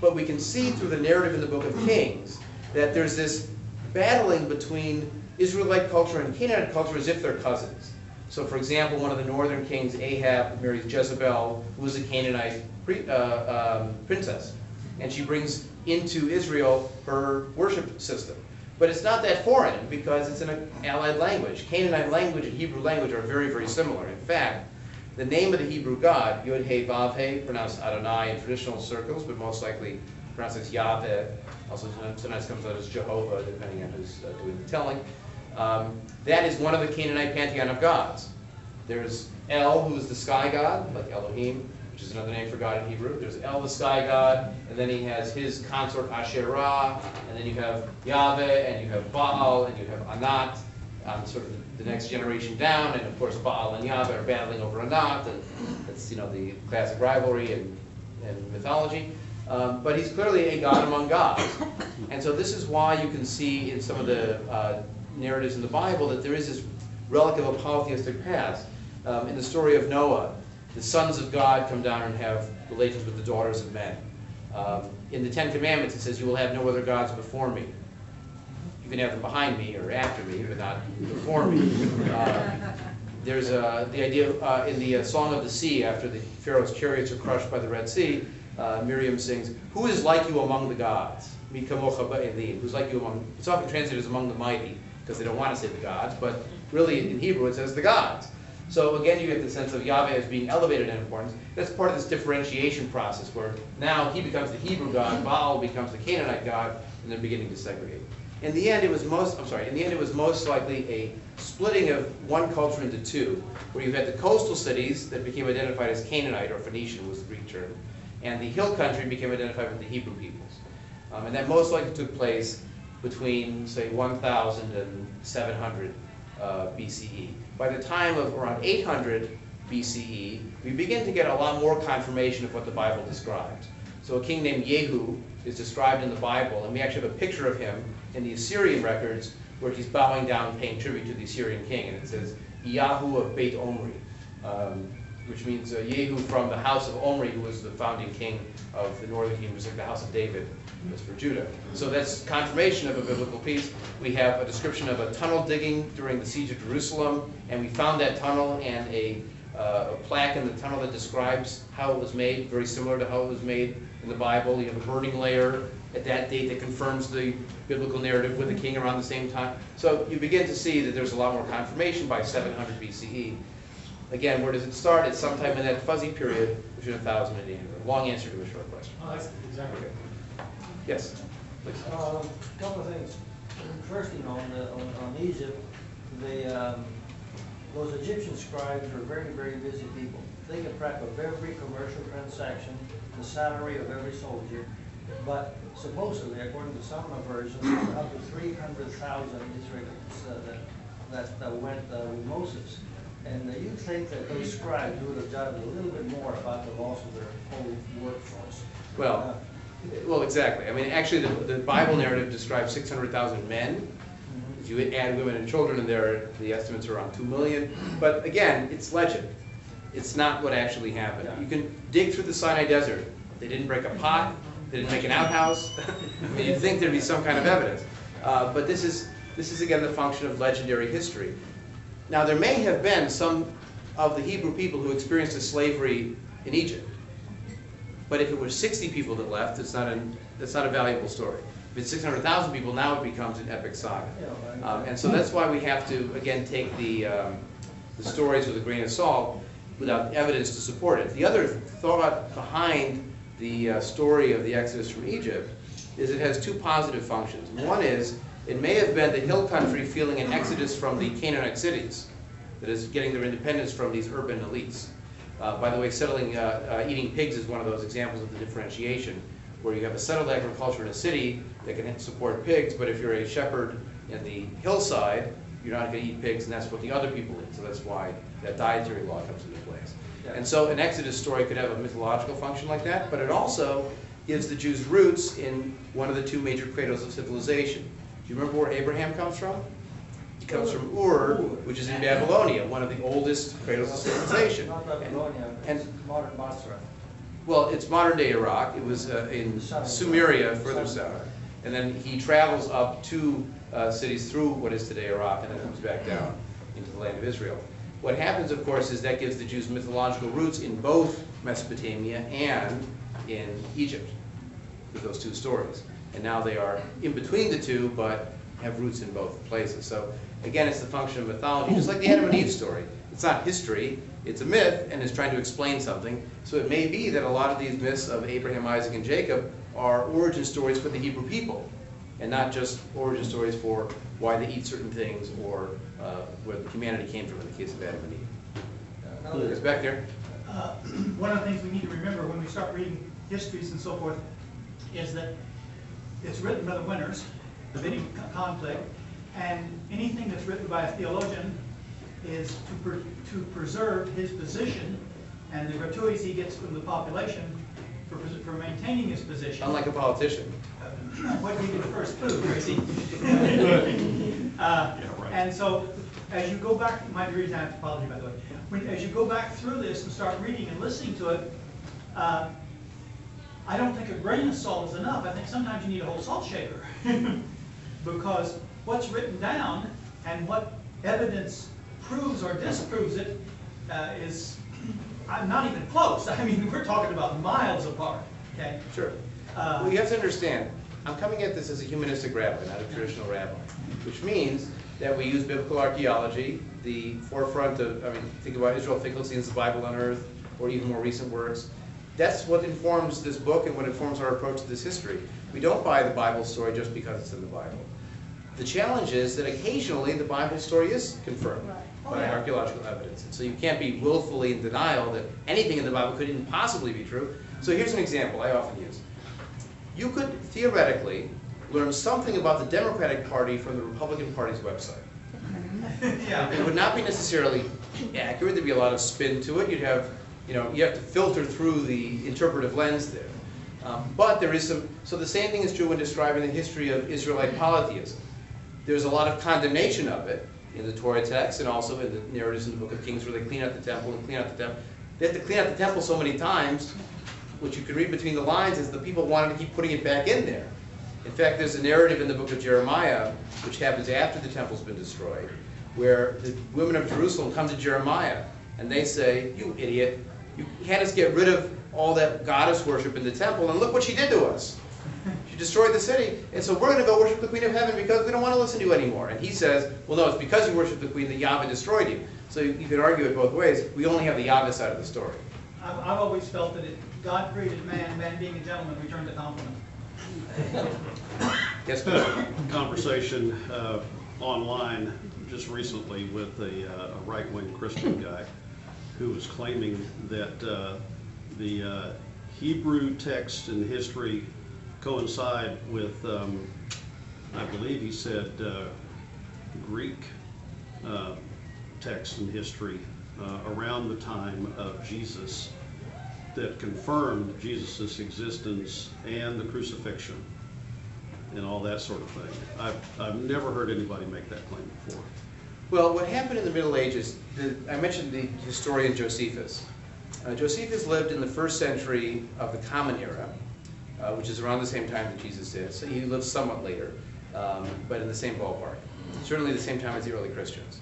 But we can see through the narrative in the book of Kings that there's this battling between Israelite culture and Canaanite culture as if they're cousins. So, for example, one of the northern kings, Ahab, marries Jezebel, who was a Canaanite uh, um, princess. And she brings into Israel her worship system. But it's not that foreign because it's in an allied language. Canaanite language and Hebrew language are very, very similar. In fact, the name of the Hebrew God, Yod He Vav He, pronounced Adonai in traditional circles, but most likely pronounced as Yahweh. Also sometimes comes out as Jehovah, depending on who's uh, doing the telling. Um, that is one of the Canaanite pantheon of gods. There's El, who is the sky god, like Elohim, which is another name for God in Hebrew. There's El, the sky god, and then he has his consort Asherah, and then you have Yahweh, and you have Baal, and you have Anat, um, sort of the next generation down, and of course Baal and Yahweh are battling over Anat, and that's, you know, the classic rivalry and, and mythology. Um, but he's clearly a god among gods. And so this is why you can see in some of the uh, narratives in the Bible that there is this relic of a polytheistic past. Um, in the story of Noah, the sons of God come down and have relations with the daughters of men. Um, in the Ten Commandments, it says, You will have no other gods before me. You can have them behind me or after me, but not before me. Uh, there's uh, the idea uh, in the uh, Song of the Sea, after the Pharaoh's chariots are crushed by the Red Sea, uh, Miriam sings, Who is like you among the gods? Mi kamocha ba'elim. Who's like you among, it's often translated as among the mighty, because they don't want to say the gods, but really in Hebrew it says the gods. So again, you get the sense of Yahweh as being elevated in importance. That's part of this differentiation process where now he becomes the Hebrew God, Baal becomes the Canaanite God, and they're beginning to segregate. In the end, it was most, I'm sorry, in the end it was most likely a splitting of one culture into two, where you had the coastal cities that became identified as Canaanite, or Phoenician was the Greek term, and the hill country became identified with the Hebrew peoples. Um, and that most likely took place between, say, 1000 and 700 uh, BCE. By the time of around 800 BCE, we begin to get a lot more confirmation of what the Bible describes. So a king named Yehu is described in the Bible, and we actually have a picture of him in the Assyrian records where he's bowing down, paying tribute to the Assyrian king, and it says, Yahu of Beit Omri, um, which means uh, Yehu from the house of Omri, who was the founding king of the northern kingdom, was like the house of David, was for Judah. So that's confirmation of a biblical piece. We have a description of a tunnel digging during the siege of Jerusalem, and we found that tunnel and a, uh, a plaque in the tunnel that describes how it was made, very similar to how it was made in the Bible. You have a burning layer at that date that confirms the biblical narrative with the king around the same time. So you begin to see that there's a lot more confirmation by 700 BCE. Again, where does it start? It's sometime in that fuzzy period between 1000 and 800. Long answer to a short question. Oh, that's exactly. Okay. Yes, please. Um, Couple of things. First, you know, on, the, on, on Egypt, the, um, those Egyptian scribes were very, very busy people. They kept track of every commercial transaction, the salary of every soldier, but supposedly, according to some of the versions, up to three hundred thousand Israelites uh, that, that, that went uh, with Moses. And uh, you'd think that those scribes would have jotted a little bit more about the loss of their whole workforce. Well, well, exactly. I mean, actually, the, the Bible narrative describes 600,000 men. If you add women and children in there, the estimates are around 2 million. But again, it's legend. It's not what actually happened. You can dig through the Sinai Desert. They didn't break a pot. They didn't make an outhouse. I mean, you'd think there'd be some kind of evidence. Uh, but this is, this is again the function of legendary history. Now, there may have been some of the Hebrew people who experienced a slavery in Egypt. But if it was 60 people that left, it's not, an, it's not a valuable story. If it's 600,000 people, now it becomes an epic saga. Um, and so that's why we have to, again, take the, um, the stories with a grain of salt without evidence to support it. The other thought behind the uh, story of the Exodus from Egypt is it has two positive functions. One is, it may have been the hill country feeling an exodus from the Canaanite cities, that is, getting their independence from these urban elites. Uh, by the way, settling, uh, uh, eating pigs is one of those examples of the differentiation, where you have a settled agriculture in a city that can support pigs, but if you're a shepherd in the hillside, you're not going to eat pigs, and that's what the other people eat. So that's why that dietary law comes into place. Yeah. And so an Exodus story could have a mythological function like that, but it also gives the Jews roots in one of the two major cradles of civilization. Do you remember where Abraham comes from? He comes from Ur, which is in Babylonia, one of the oldest cradles of civilization. Not Babylonia, And- it's modern Basra. Well, it's modern day Iraq. It was uh, in Sumeria, further south. And then he travels up two uh, cities through what is today Iraq and then comes back down into the land of Israel. What happens, of course, is that gives the Jews mythological roots in both Mesopotamia and in Egypt with those two stories. And now they are in between the two, but have roots in both places. So again, it's the function of mythology, just like the Adam and Eve story. It's not history, it's a myth, and it's trying to explain something. So it may be that a lot of these myths of Abraham, Isaac, and Jacob are origin stories for the Hebrew people, and not just origin stories for why they eat certain things or uh, where the humanity came from in the case of Adam and Eve. Another- It's back there. Uh, One of the things we need to remember when we start reading histories and so forth is that it's written by the winners of any conflict, and anything that's written by a theologian is to, per- to preserve his position and the gratuities he gets from the population for, for maintaining his position. Unlike a politician. What gave you the first clue, Tracy? Uh, And so, as you go back, my degree I have apology, by the way, when, as you go back through this and start reading and listening to it, uh, I don't think a grain of salt is enough, I think sometimes you need a whole salt shaker. Because what's written down and what evidence proves or disproves it uh, is, I'm not even close, I mean, we're talking about miles apart, okay? Sure. Uh, Well, you have to understand, I'm coming at this as a humanistic rabbi, not a traditional rabbi, which means that we use biblical archaeology, the forefront of, I mean, think about Israel Finkelstein's The Bible Unearthed, or even more recent works. That's what informs this book and what informs our approach to this history. We don't buy the Bible story just because it's in the Bible. The challenge is that occasionally the Bible story is confirmed Oh, by yeah. archaeological evidence. And so you can't be willfully in denial that anything in the Bible could even possibly be true. So here's an example I often use. You could theoretically learn something about the Democratic Party from the Republican Party's website. Yeah. It would not be necessarily accurate, there'd be a lot of spin to it, you'd have, you know, you have to filter through the interpretive lens there. Um, But there is some, so the same thing is true when describing the history of Israelite polytheism. There's a lot of condemnation of it in the Torah text and also in the narratives in the Book of Kings where they clean out the temple and clean out the temple. They have to clean out the temple so many times, which you can read between the lines is the people wanted to keep putting it back in there. In fact, there's a narrative in the book of Jeremiah, which happens after the temple's been destroyed, where the women of Jerusalem come to Jeremiah and they say, You idiot, you had us get rid of all that goddess worship in the temple, and look what she did to us. She destroyed the city, and so we're going to go worship the Queen of Heaven because we don't want to listen to you anymore. And he says, Well, no, it's because you worship the Queen that Yahweh destroyed you. So you, you can argue it both ways. We only have the Yahweh side of the story. I've, I've always felt that if God created man, man being a gentleman, returned the compliment. Yes, Bill? conversation uh, online just recently with a uh, a right-wing Christian guy who was claiming that uh, the uh, Hebrew text and history coincide with, um, I believe he said, uh, Greek uh, text and history uh, around the time of Jesus that confirmed Jesus' existence and the crucifixion and all that sort of thing. I've, I've never heard anybody make that claim before. Well, what happened in the Middle Ages, the, I mentioned the historian Josephus. Uh, Josephus lived in the first century of the Common Era, uh, which is around the same time that Jesus did. So he lived somewhat later, um, but in the same ballpark. Certainly the same time as the early Christians.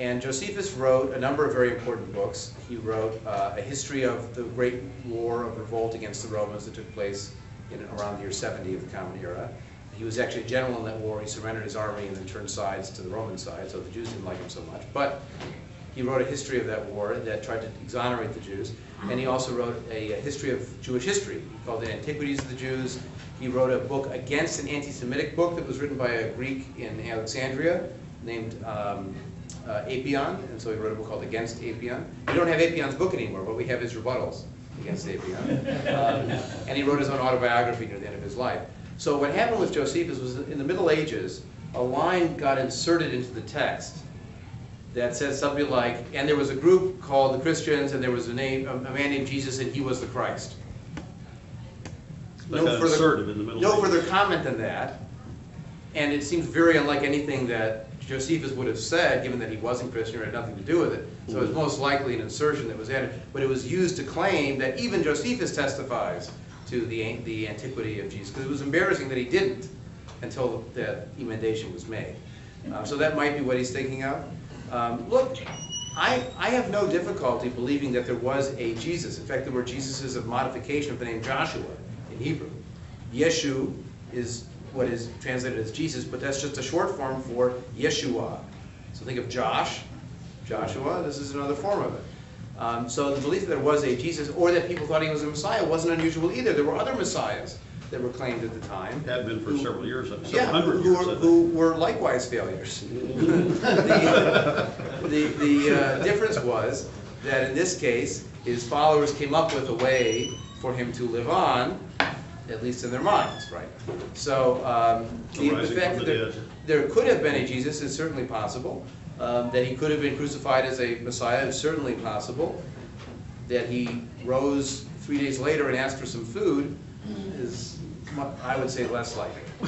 And Josephus wrote a number of very important books. He wrote uh, a history of the great war of revolt against the Romans that took place in around the year 70 of the Common Era. He was actually a general in that war. He surrendered his army and then turned sides to the Roman side, so the Jews didn't like him so much. But he wrote a history of that war that tried to exonerate the Jews. And he also wrote a, a history of Jewish history called The Antiquities of the Jews. He wrote a book against an anti-Semitic book that was written by a Greek in Alexandria named um, uh, Apion, and so he wrote a book called Against Apion. We don't have Apion's book anymore, but we have his rebuttals against Apion. Um, and he wrote his own autobiography near the end of his life. So what happened with Josephus was in the Middle Ages, a line got inserted into the text that says something like, and there was a group called the Christians, and there was a name, a a man named Jesus, and he was the Christ. That No further- inserted in the Middle No Ages. further comment than that, and it seems very unlike anything that Josephus would have said, given that he wasn't Christian or had nothing to do with it. So it's mm-hmm. most likely an insertion that was added, but it was used to claim that even Josephus testifies to the, the antiquity of Jesus, because it was embarrassing that he didn't until that emendation was made. Uh, So that might be what he's thinking of. Um, Look, I, I have no difficulty believing that there was a Jesus. In fact, the word Jesus is a modification of the name Joshua in Hebrew. Yeshu is what is translated as Jesus, but that's just a short form for Yeshua. So think of Josh, Joshua, this is another form of it. Um, so the belief that there was a Jesus, or that people thought he was a Messiah, wasn't unusual either. There were other Messiahs that were claimed at the time. Had been for who- several years, several yeah, hundred who years, were, who were likewise failures. The, the, the uh, difference was that in this case, his followers came up with a way for him to live on, at least in their minds, right? So, um, the, the fact that the there, there could have been a Jesus is certainly possible. Um, that he could have been crucified as a Messiah is certainly possible. That he rose three days later and asked for some food is, I would say, less likely.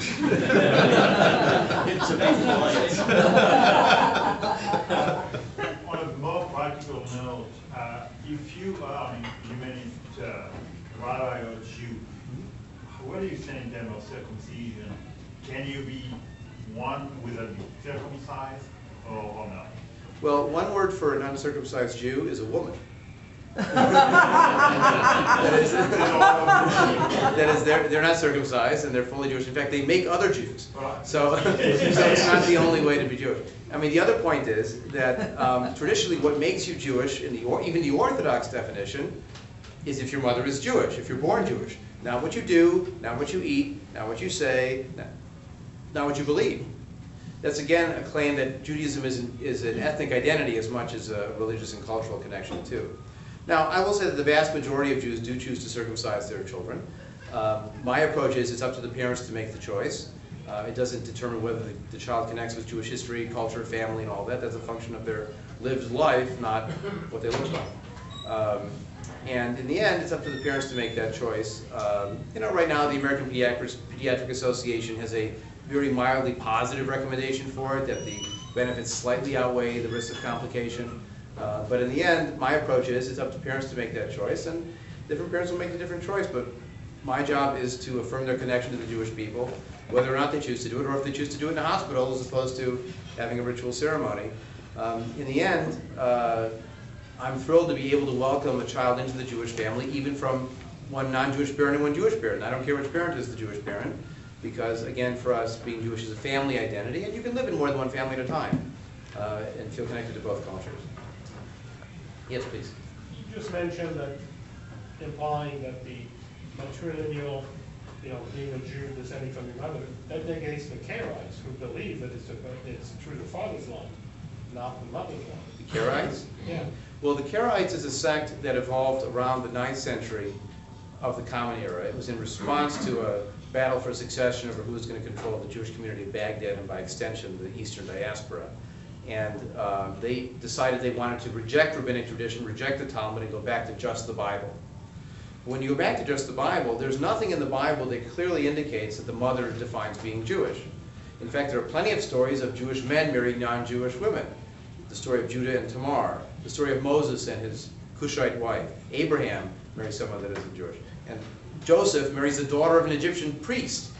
On a more practical note, uh, if you are an humanist uh, rabbi or Jew, what do you say in terms of circumcision? Can you be one without being circumcised or, or not? Well, one word for an uncircumcised Jew is a woman. That is, that is, they're, they're not circumcised and they're fully Jewish. In fact, they make other Jews. So, so it's not the only way to be Jewish. I mean, the other point is that um, traditionally what makes you Jewish, in the, or even the Orthodox definition, is if your mother is Jewish, if you're born Jewish. Not what you do, not what you eat, not what you say, not, not what you believe. That's again a claim that Judaism is an, is an ethnic identity as much as a religious and cultural connection too. Now, I will say that the vast majority of Jews do choose to circumcise their children. Um, my approach is it's up to the parents to make the choice. Uh, it doesn't determine whether the, the child connects with Jewish history, culture, family, and all that. That's a function of their lived life, not what they look like. Um, And in the end, it's up to the parents to make that choice. Um, You know, right now, the American Pediatric Pediatric Association has a very mildly positive recommendation for it, that the benefits slightly outweigh the risk of complication. Uh, But in the end, my approach is, it's up to parents to make that choice, and different parents will make a different choice, but my job is to affirm their connection to the Jewish people, whether or not they choose to do it, or if they choose to do it in a hospital as opposed to having a ritual ceremony. Um, In the end, uh, I'm thrilled to be able to welcome a child into the Jewish family, even from one non-Jewish parent and one Jewish parent. I don't care which parent is the Jewish parent, because again, for us, being Jewish is a family identity, and you can live in more than one family at a time uh, and feel connected to both cultures. Yes, please. You just mentioned that implying that the matrilineal, you know, being a Jew descending from your mother, that negates the Karaites who believe that it's, a- it's through the father's line, not the mother's line. The Karaites? Yeah. Well, the Karaites is a sect that evolved around the ninth century of the Common Era. It was in response to a battle for succession over who was going to control the Jewish community of Baghdad and by extension the Eastern diaspora. And um, they decided they wanted to reject rabbinic tradition, reject the Talmud, and go back to just the Bible. When you go back to just the Bible, there's nothing in the Bible that clearly indicates that the mother defines being Jewish. In fact, there are plenty of stories of Jewish men marrying non-Jewish women. The story of Judah and Tamar, the story of Moses and his Cushite wife. Abraham marries someone that isn't Jewish. And Joseph marries the daughter of an Egyptian priest.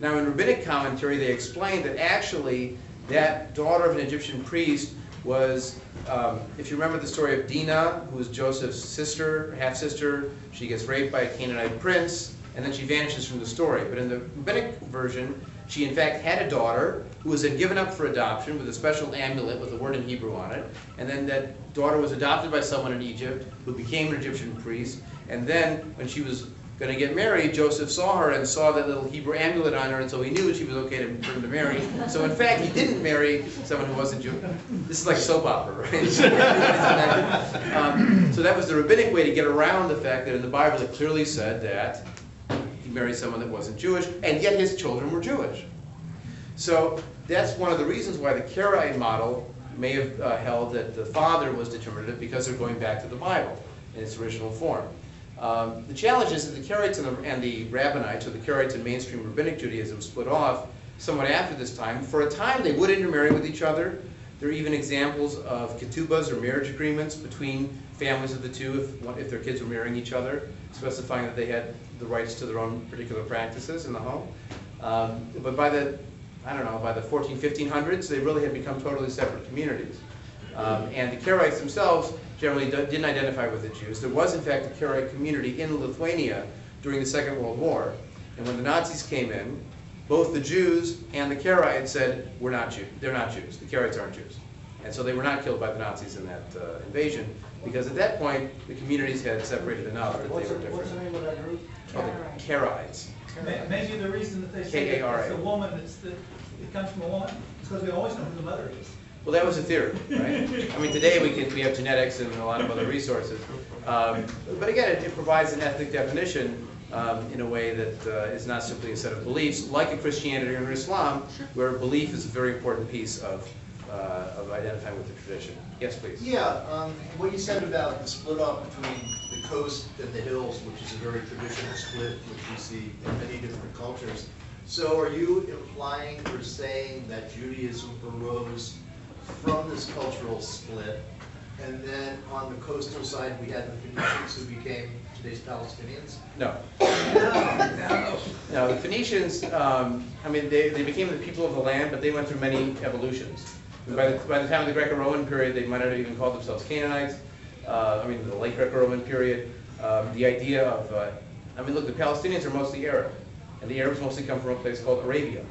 Now, in rabbinic commentary, they explain that actually that daughter of an Egyptian priest was, um, if you remember the story of Dinah, who was Joseph's sister, half-sister, she gets raped by a Canaanite prince, and then she vanishes from the story. But in the rabbinic version, she in fact had a daughter who was then given up for adoption with a special amulet with a word in Hebrew on it. And then that daughter was adopted by someone in Egypt who became an Egyptian priest. And then when she was going to get married, Joseph saw her and saw that little Hebrew amulet on her, and so he knew she was okay to, for to marry. So in fact, he didn't marry someone who wasn't Jewish. This is like soap opera, right? um, so that was the rabbinic way to get around the fact that in the Bible it clearly said that he married someone that wasn't Jewish, and yet his children were Jewish. So that's one of the reasons why the Karaite model may have uh, held that the father was determinative because they're going back to the Bible in its original form. Um, the challenge is that the Karaites and the, and the Rabbinites, or the Karaites and mainstream rabbinic Judaism, split off somewhat after this time. For a time, they would intermarry with each other. There are even examples of ketubas, or marriage agreements, between families of the two if, if their kids were marrying each other, specifying that they had the rights to their own particular practices in the home. Um, but by the, I don't know, by the 14, 1500s, they really had become totally separate communities. Um, and the Karaites themselves generally do- didn't identify with the Jews. There was, in fact, a Karaite community in Lithuania during the Second World War. And when the Nazis came in, both the Jews and the Karaites said, we're not Jews. They're not Jews. The Karaites aren't Jews. And so they were not killed by the Nazis in that uh, invasion, because at that point, the communities had separated enough that they were the, what's the different. name of that group? Called the Karaites. May- Maybe the reason that they say it's the woman that's, the- it comes from a woman, is because we always know who the mother is. Well, that was a theory, right? I mean, today we can, we have genetics and a lot of other resources. Um, But again, it- it provides an ethnic definition um, in a way that uh, is not simply a set of beliefs, like in Christianity or in Islam, where belief is a very important piece of, uh, of identifying with the tradition. Yes, please. Yeah, um, what you said about the split off between the coast and the hills, which is a very traditional split, which we see in many different cultures. So are you implying or saying that Judaism arose from this cultural split? And then on the coastal side, we had the Phoenicians who became today's Palestinians? No. No, No, the Phoenicians, um, I mean, they, they became the people of the land, but they went through many evolutions. And By the, by the time of the Greco-Roman period, they might not have even called themselves Canaanites. Uh, I mean, the late Greco-Roman period, um, the idea of, uh, I mean, look, the Palestinians are mostly Arab, and the Arabs mostly come from a place called Arabia.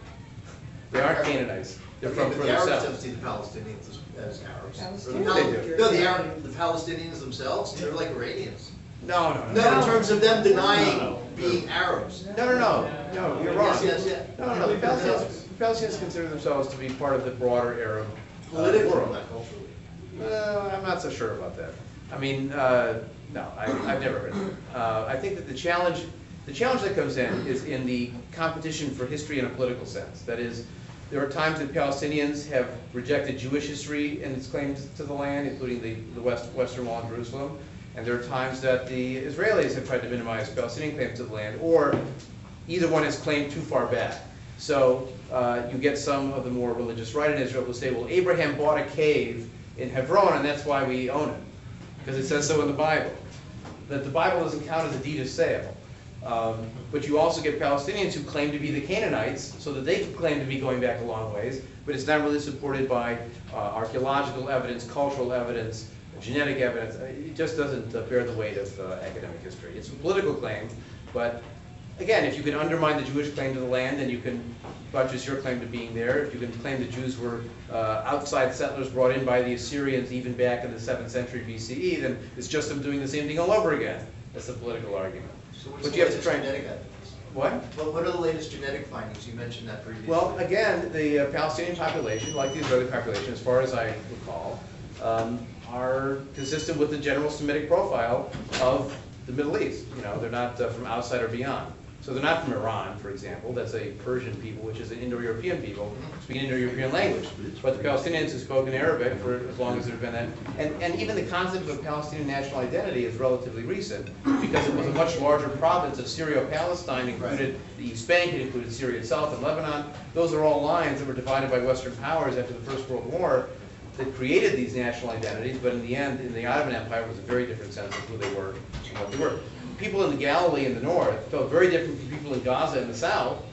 They aren't Canaanites. They're Okay, from but the Arabs south. don't see the Palestinians as, as Arabs. Or the Palestinians. Pal- They do. No, the Arab, the Palestinians themselves, they're like Iranians. No, no, no. No, in terms of them No, denying no. being Arabs. No, no, no, no, you're wrong. Yes, yes, yes. No, no, no, the Palestinians, the Palestinians consider themselves to be part of the broader Arab uh, world. not culturally. Well, I'm not so sure about that. I mean, uh, no, I, I've never heard of it. Uh, I think that the challenge, the challenge that comes in is in the competition for history in a political sense. That is, there are times that Palestinians have rejected Jewish history and its claims to the land, including the, the west, Western Wall in Jerusalem. And there are times that the Israelis have tried to minimize Palestinian claims to the land, or either one has claimed too far back. So uh, you get some of the more religious right in Israel who say, well, Abraham bought a cave in Hebron, and that's why we own it, because it says so in the Bible. That the Bible doesn't count as a deed of sale. Um, But you also get Palestinians who claim to be the Canaanites, so that they claim to be going back a long ways, but it's not really supported by uh, archaeological evidence, cultural evidence, genetic evidence. Uh, It just doesn't uh, bear the weight of uh, academic history. It's a political claim, but again, if you can undermine the Jewish claim to the land, then you can buttress your claim to being there. If you can claim the Jews were uh, outside settlers brought in by the Assyrians even back in the 7th century BCE, then it's just them doing the same thing all over again. That's the political argument. So what's But the you have to latest try and- genetic evidence? What? What, what are the latest genetic findings? You mentioned that previously. Well, again, the uh, Palestinian population, like the Israeli population, as far as I recall, um, are consistent with the general Semitic profile of the Middle East. You know, they're not uh, from outside or beyond. So they're not from Iran, for example. That's a Persian people, which is an Indo-European people, speaking Indo-European language. But the Palestinians have spoken Arabic for as long as there's been that. And, and even the concept of Palestinian national identity is relatively recent, because it was a much larger province of Syria-Palestine, included the East Bank, it included Syria itself and Lebanon. Those are all lines that were divided by Western powers after the First World War that created these national identities, but in the end, in the Ottoman Empire, was a very different sense of who they were and what they were. People in the Galilee in the north felt very different from people in Gaza in the south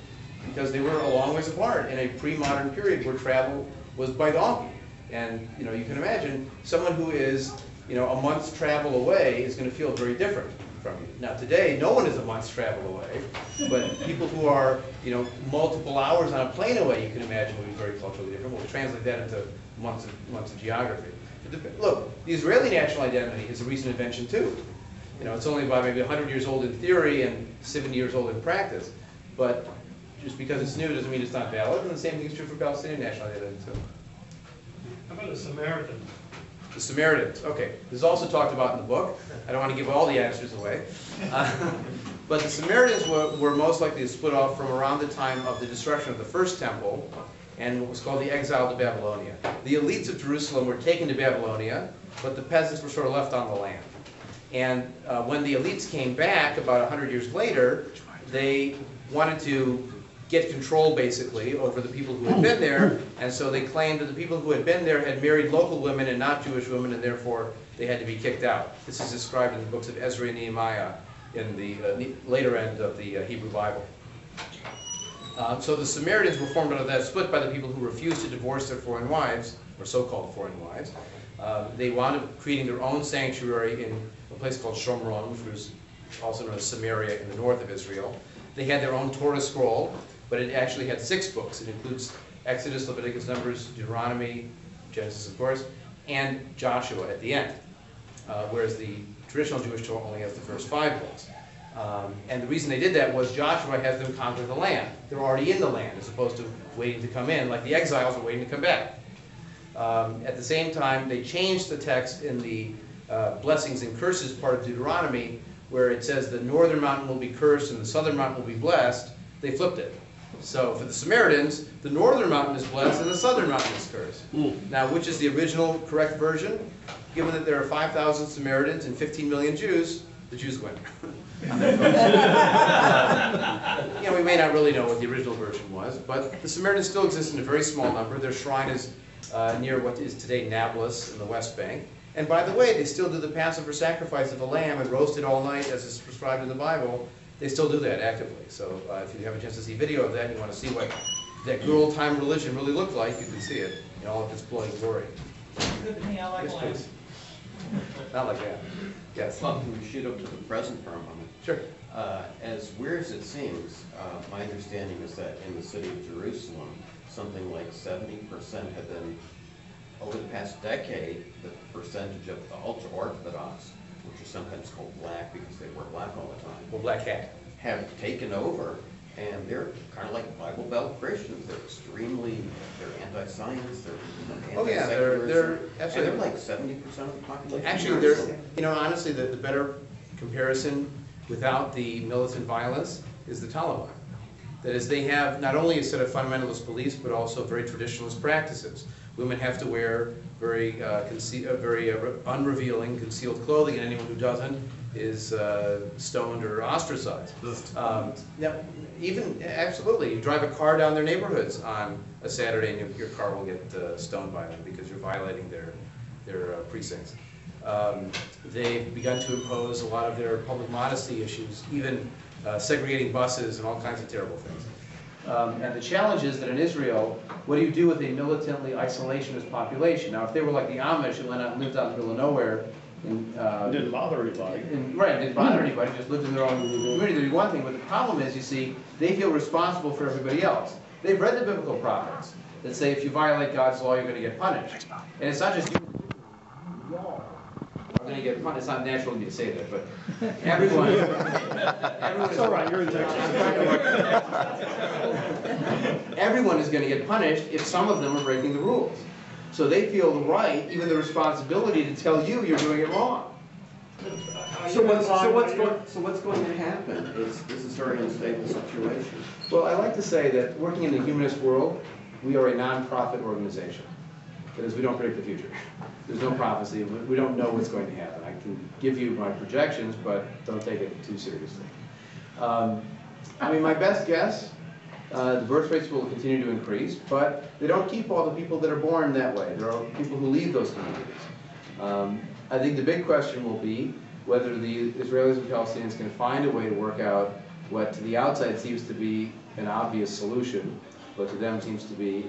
because they were a long ways apart in a pre-modern period where travel was by donkey. And, you know, you can imagine someone who is, you know, a month's travel away is going to feel very different from you. Now, today, no one is a month's travel away, but people who are, you know, multiple hours on a plane away, you can imagine will be very culturally different. We'll translate that into months of, months of geography. Look, the Israeli national identity is a recent invention too. You know, it's only about maybe 100 years old in theory and 70 years old in practice. But just because it's new doesn't mean it's not valid, and the same thing is true for Palestinian national identity too. How about the Samaritan? The Samaritans, okay, this is also talked about in the book. I don't want to give all the answers away. Uh, But the Samaritans were, were most likely to split off from around the time of the destruction of the first temple and what was called the exile to Babylonia. The elites of Jerusalem were taken to Babylonia, but the peasants were sort of left on the land. And uh, when the elites came back about 100 years later, they wanted to get control basically over the people who had been there, and so they claimed that the people who had been there had married local women and not Jewish women, and therefore they had to be kicked out. This is described in the books of Ezra and Nehemiah in the uh, later end of the uh, Hebrew Bible. Uh, So the Samaritans were formed out of that split by the people who refused to divorce their foreign wives, or so-called foreign wives. Uh, They wound up creating their own sanctuary in place called Shomron, which was also known as Samaria in the north of Israel. They had their own Torah scroll, but it actually had six books. It includes Exodus, Leviticus, Numbers, Deuteronomy, Genesis, of course, and Joshua at the end. Uh, whereas the traditional Jewish Torah only has the first five books. Um, and the reason they did that was Joshua has them conquer the land. They're already in the land as opposed to waiting to come in, like the exiles are waiting to come back. Um, at the same time, they changed the text in the uh, blessings and curses part of Deuteronomy, where it says the northern mountain will be cursed and the southern mountain will be blessed. They flipped it. So for the Samaritans, the northern mountain is blessed and the southern mountain is cursed. Now, which is the original correct version? Given that there are 5,000 Samaritans and 15 million Jews, the Jews win. You know, we may not really know what the original version was, but the Samaritans still exist in a very small number. Their shrine is uh, near what is today Nablus in the West Bank. And by the way, they still do the Passover sacrifice of a lamb and roast it all night as is prescribed in the Bible. They still do that actively. So uh, if you have a chance to see video of that, and you want to see what that good old time religion really looked like, you can see it in all of its bloody glory. Good to me, I like Yes, lamb. please. Not like that. Yes. Well, can we shoot up to the present for a moment? Sure. Uh, As weird as it seems, uh, my understanding is that in the city of Jerusalem, something like seventy percent have been, over the past decade, the percentage of the ultra-Orthodox, which are sometimes called black because they wear black all the time, Well, black hat. have taken over, and they're kind of like Bible Belt Christians. They're extremely, they're anti-science, they're Oh, yeah, they're- they're anti-secularism. And they're like seventy percent of the population. Actually, there, Jerusalem. you know, honestly, the, the better comparison without the militant violence is the Taliban. That is, they have not only a set of fundamentalist beliefs, but also very traditionalist practices. Women have to wear very, uh, conce- uh, very uh, unrevealing, concealed clothing, and anyone who doesn't is uh, stoned or ostracized. Um, Now, even, absolutely, you drive a car down their neighborhoods on a Saturday, and your, your car will get uh, stoned by them because you're violating their, their uh, precincts. Um, They've begun to impose a lot of their public modesty issues, even uh, segregating buses and all kinds of terrible things. Um, And the challenge is that in Israel, what do you do with a militantly isolationist population? Now, if they were like the Amish and went out and lived out in the middle of nowhere, in, uh, Didn't bother anybody. and, right, didn't bother anybody, just lived in their own community, that'd be one thing, but the problem is, you see, they feel responsible for everybody else. They've read the biblical prophets that say if you violate God's law, you're gonna get punished. And it's not just you, are gonna get punished, it's not natural of me to say that, but everyone. everyone is- all right, you're in Everyone is gonna get punished if some of them are breaking the rules. So they feel the right, even the responsibility to tell you you're doing it wrong. So what's, so what's going, so what's going to happen? Is, this is a very unstable situation. Well, I like to say that working in the humanist world, we are a non-profit organization. Is, we don't predict the future. There's no prophecy, we we don't know what's going to happen. I can give you my projections, but don't take it too seriously. Um, I mean, my best guess, uh, the birth rates will continue to increase, but they don't keep all the people that are born that way. There are people who leave those communities. Um, I think the big question will be whether the Israelis and Palestinians can find a way to work out what to the outside seems to be an obvious solution, but to them seems to be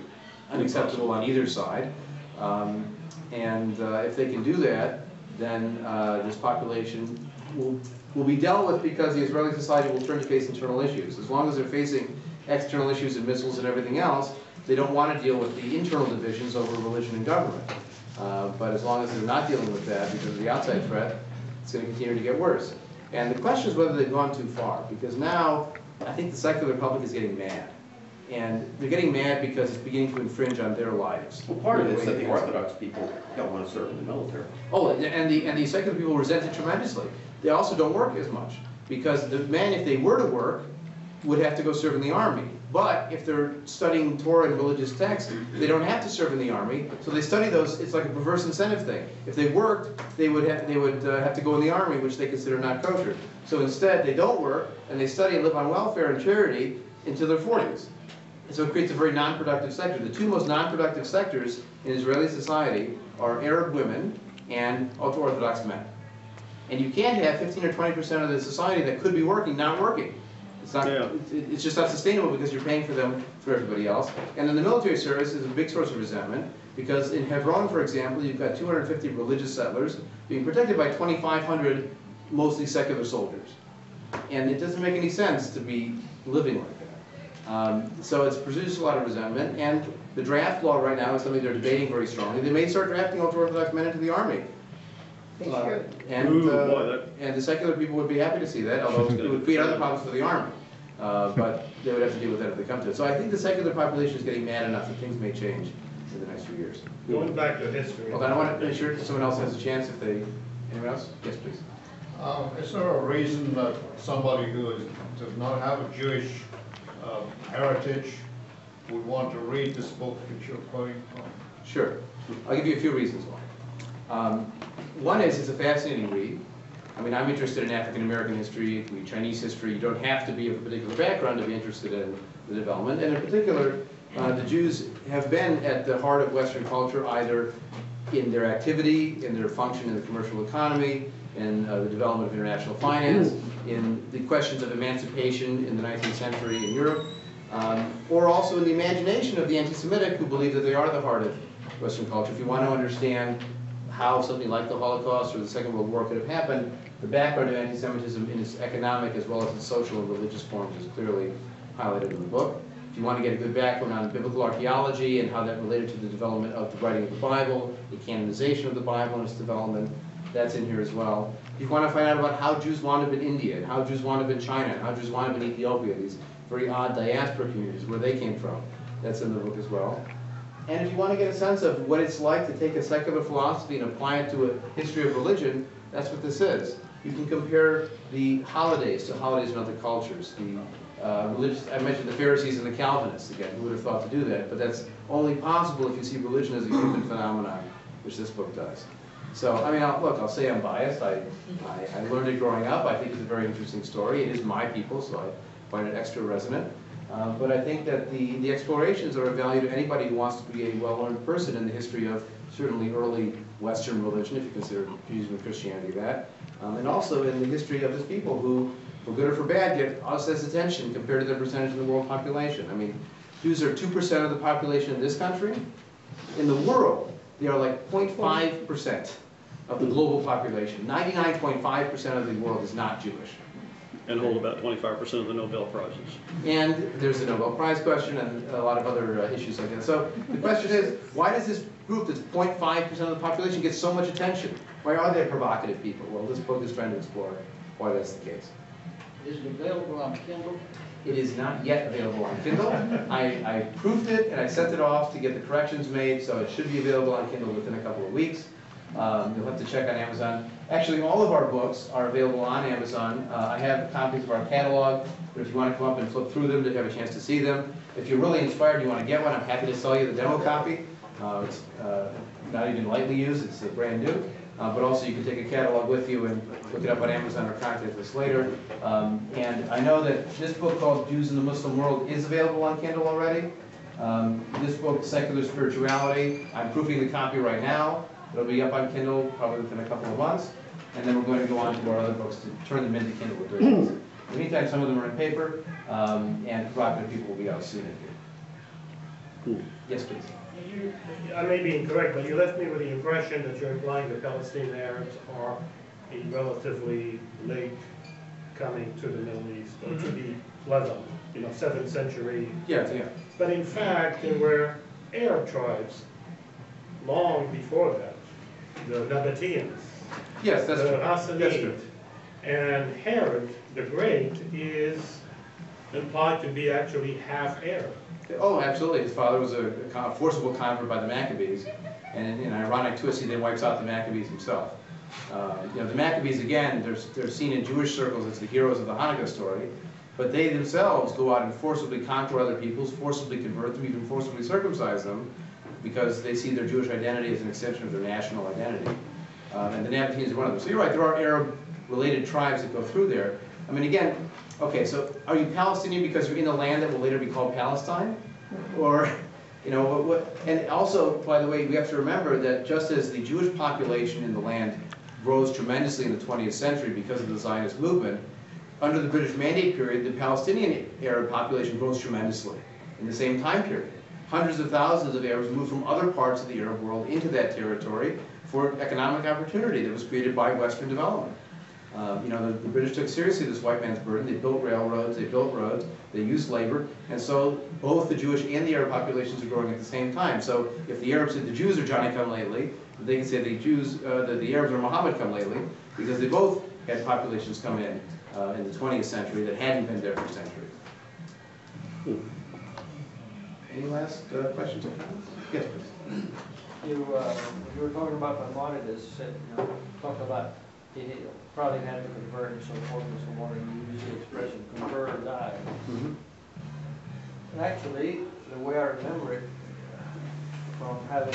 unacceptable on either side. Um, and uh, if they can do that, then uh, this population will, will be dealt with because the Israeli society will turn to face internal issues. As long as they're facing external issues and missiles and everything else, they don't want to deal with the internal divisions over religion and government. Uh, But as long as they're not dealing with that because of the outside threat, it's going to continue to get worse. And the question is whether they've gone too far, because now I think the secular public is getting mad. And they're getting mad because it's beginning to infringe on their lives. Well, part of it is that the Orthodox people don't want to serve in the military. Oh, and the, and the secular people resent it tremendously. They also don't work as much, because the men, if they were to work, would have to go serve in the army. But if they're studying Torah and religious texts, they don't have to serve in the army, so they study those, it's like a perverse incentive thing. If they worked, they would have, they would uh, have to go in the army, which they consider not kosher. So instead, they don't work, and they study and live on welfare and charity until their forties. And so it creates a very non-productive sector. The two most non-productive sectors in Israeli society are Arab women and ultra-Orthodox men. And you can't have 15 or 20 percent of the society that could be working not working. It's not, yeah. it's just not sustainable because you're paying for them for everybody else. And then the military service is a big source of resentment because in Hebron, for example, you've got 250 religious settlers being protected by 2,500 mostly secular soldiers. And it doesn't make any sense to be living like that. Um, So it's produced a lot of resentment, and the draft law right now is something they're debating very strongly. They may start drafting ultra-Orthodox men into the army. Uh, should. And, Ooh, uh, boy, that- and the secular people would be happy to see that, although it would create other problems for the army. Uh, But they would have to deal with that if they come to it. So I think the secular population is getting mad enough that things may change in the next few years. Going back to history. Hold on, I want to make sure someone else has a chance if they, anyone else? Yes, please. Um, Is there a reason that somebody who is, does not have a Jewish um, heritage would want to read this book that you're quoting from? Sure. I'll give you a few reasons why. Um, One is, it's a fascinating read. I mean, I'm interested in African American history, it can be Chinese history. You don't have to be of a particular background to be interested in the development. And in particular, uh, the Jews have been at the heart of Western culture, either in their activity, in their function in the commercial economy, in uh, the development of international finance, in the questions of emancipation in the 19th century in Europe, um, or also in the imagination of the anti-Semitic who believe that they are the heart of Western culture. If you want to understand how something like the Holocaust or the Second World War could have happened, the background of anti-Semitism in its economic as well as its social and religious forms is clearly highlighted in the book. If you want to get a good background on biblical archaeology and how that related to the development of the writing of the Bible, the canonization of the Bible and its development, that's in here as well. If you want to find out about how Jews wound up in India, and how Jews wound up in China, and how Jews wound up in Ethiopia, these very odd diaspora communities, where they came from, that's in the book as well. And if you want to get a sense of what it's like to take a secular philosophy and apply it to a history of religion, that's what this is. You can compare the holidays to holidays in other cultures, the uh, religious, I mentioned the Pharisees and the Calvinists, again, who would have thought to do that, but that's only possible if you see religion as a human phenomenon, which this book does. So, I mean, I'll, look, I'll say I'm biased, I, I, I learned it growing up, I think it's a very interesting story, it is my people, so I find it extra resonant. Uh, but I think that the, the explorations are of value to anybody who wants to be a well-learned person in the history of certainly early Western religion, if you consider Judaism and Christianity that, um, and also in the history of this people who, for good or for bad, get us as attention compared to their percentage of the world population. I mean, Jews are 2% of the population in this country. In the world, they are like 0.5% of the global population. 99.5% of the world is not Jewish. And hold about twenty-five percent of the Nobel Prizes. And there's the Nobel Prize question and a lot of other uh, issues like that. So the question is, why does this group that's 0.5% of the population get so much attention? Why are they provocative people? Well, this book is trying to explore why that's the case. Is it available on Kindle? It is not yet available on Kindle. I, I proofed it and I sent it off to get the corrections made, so it should be available on Kindle within a couple of weeks. Um, you'll have to check on Amazon. Actually, all of our books are available on Amazon. Uh, I have copies of our catalog, but if you want to come up and flip through them to have a chance to see them, if you're really inspired, and you want to get one, I'm happy to sell you the demo copy. Uh, it's uh, not even lightly used, it's uh, brand new. Uh, but also you can take a catalog with you and look it up on Amazon or contact us later. Um, and I know that this book called Jews in the Muslim World is available on Kindle already. Um, this book, Secular Spirituality, I'm proofing the copy right now. It'll be up on Kindle probably within a couple of months. And then we're going to go on to our other books to turn them into Kindle editions. In the meantime, some of them are in paper, um, and provocative people will be out soon here. Yes, please. You, I may be incorrect, but you left me with the impression that you're implying the Palestinian Arabs are a relatively late coming to the Middle East, or to the Lebanon, you know, seventh century. Yeah, yeah. But in fact, there were Arab tribes long before that, the Nabateans, Yes, that's the true. That's true. And Herod the Great is implied to be actually half Arab. Oh, absolutely. His father was a a forcible convert by the Maccabees. And in an ironic twist, he then wipes out the Maccabees himself. Uh, You know, the Maccabees, again, they're, they're seen in Jewish circles as the heroes of the Hanukkah story. But they themselves go out and forcibly conquer other peoples, forcibly convert them, even forcibly circumcise them, because they see their Jewish identity as an extension of their national identity. Um, and the Nabateans are one of them. So you're right, there are Arab-related tribes that go through there. I mean, again, okay, so are you Palestinian because you're in the land that will later be called Palestine? Or, you know, what, what, and also, by the way, we have to remember that just as the Jewish population in the land rose tremendously in the 20th century because of the Zionist movement, under the British Mandate period, the Palestinian Arab population rose tremendously in the same time period. Hundreds of thousands of Arabs moved from other parts of the Arab world into that territory for economic opportunity that was created by Western development. Um, you know, the, the British took seriously this white man's burden. They built railroads, they built roads, they used labor, and so both the Jewish and the Arab populations are growing at the same time. So if the Arabs said the Jews are Johnny come lately, they can say the Jews, uh, the, the Arabs are Muhammad come lately, because they both had populations come in uh, in the 20th century that hadn't been there for centuries. Any last uh, questions or comments? Yes, please. You, uh, you were talking about Maimonides, said, you know, talked about he probably had to convert and so and on, and you use the expression convert or die. Mhm. Actually, the way I remember it, from having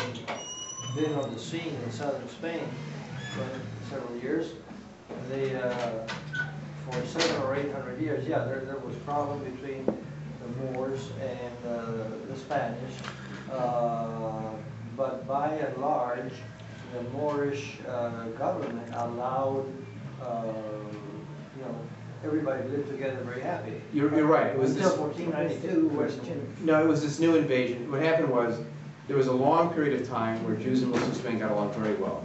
been on the scene in southern Spain for several years, they, uh, for seven or eight hundred years, yeah, there, there was problem between the Moors and uh, the Spanish. Uh, But by and large, the Moorish uh, government allowed, uh, you know, everybody to live together very happy. You're, you're right. It was Until this, fourteen ninety-two, no, it was this new invasion. What happened was, there was a long period of time where Jews and Muslims in Spain got along very well.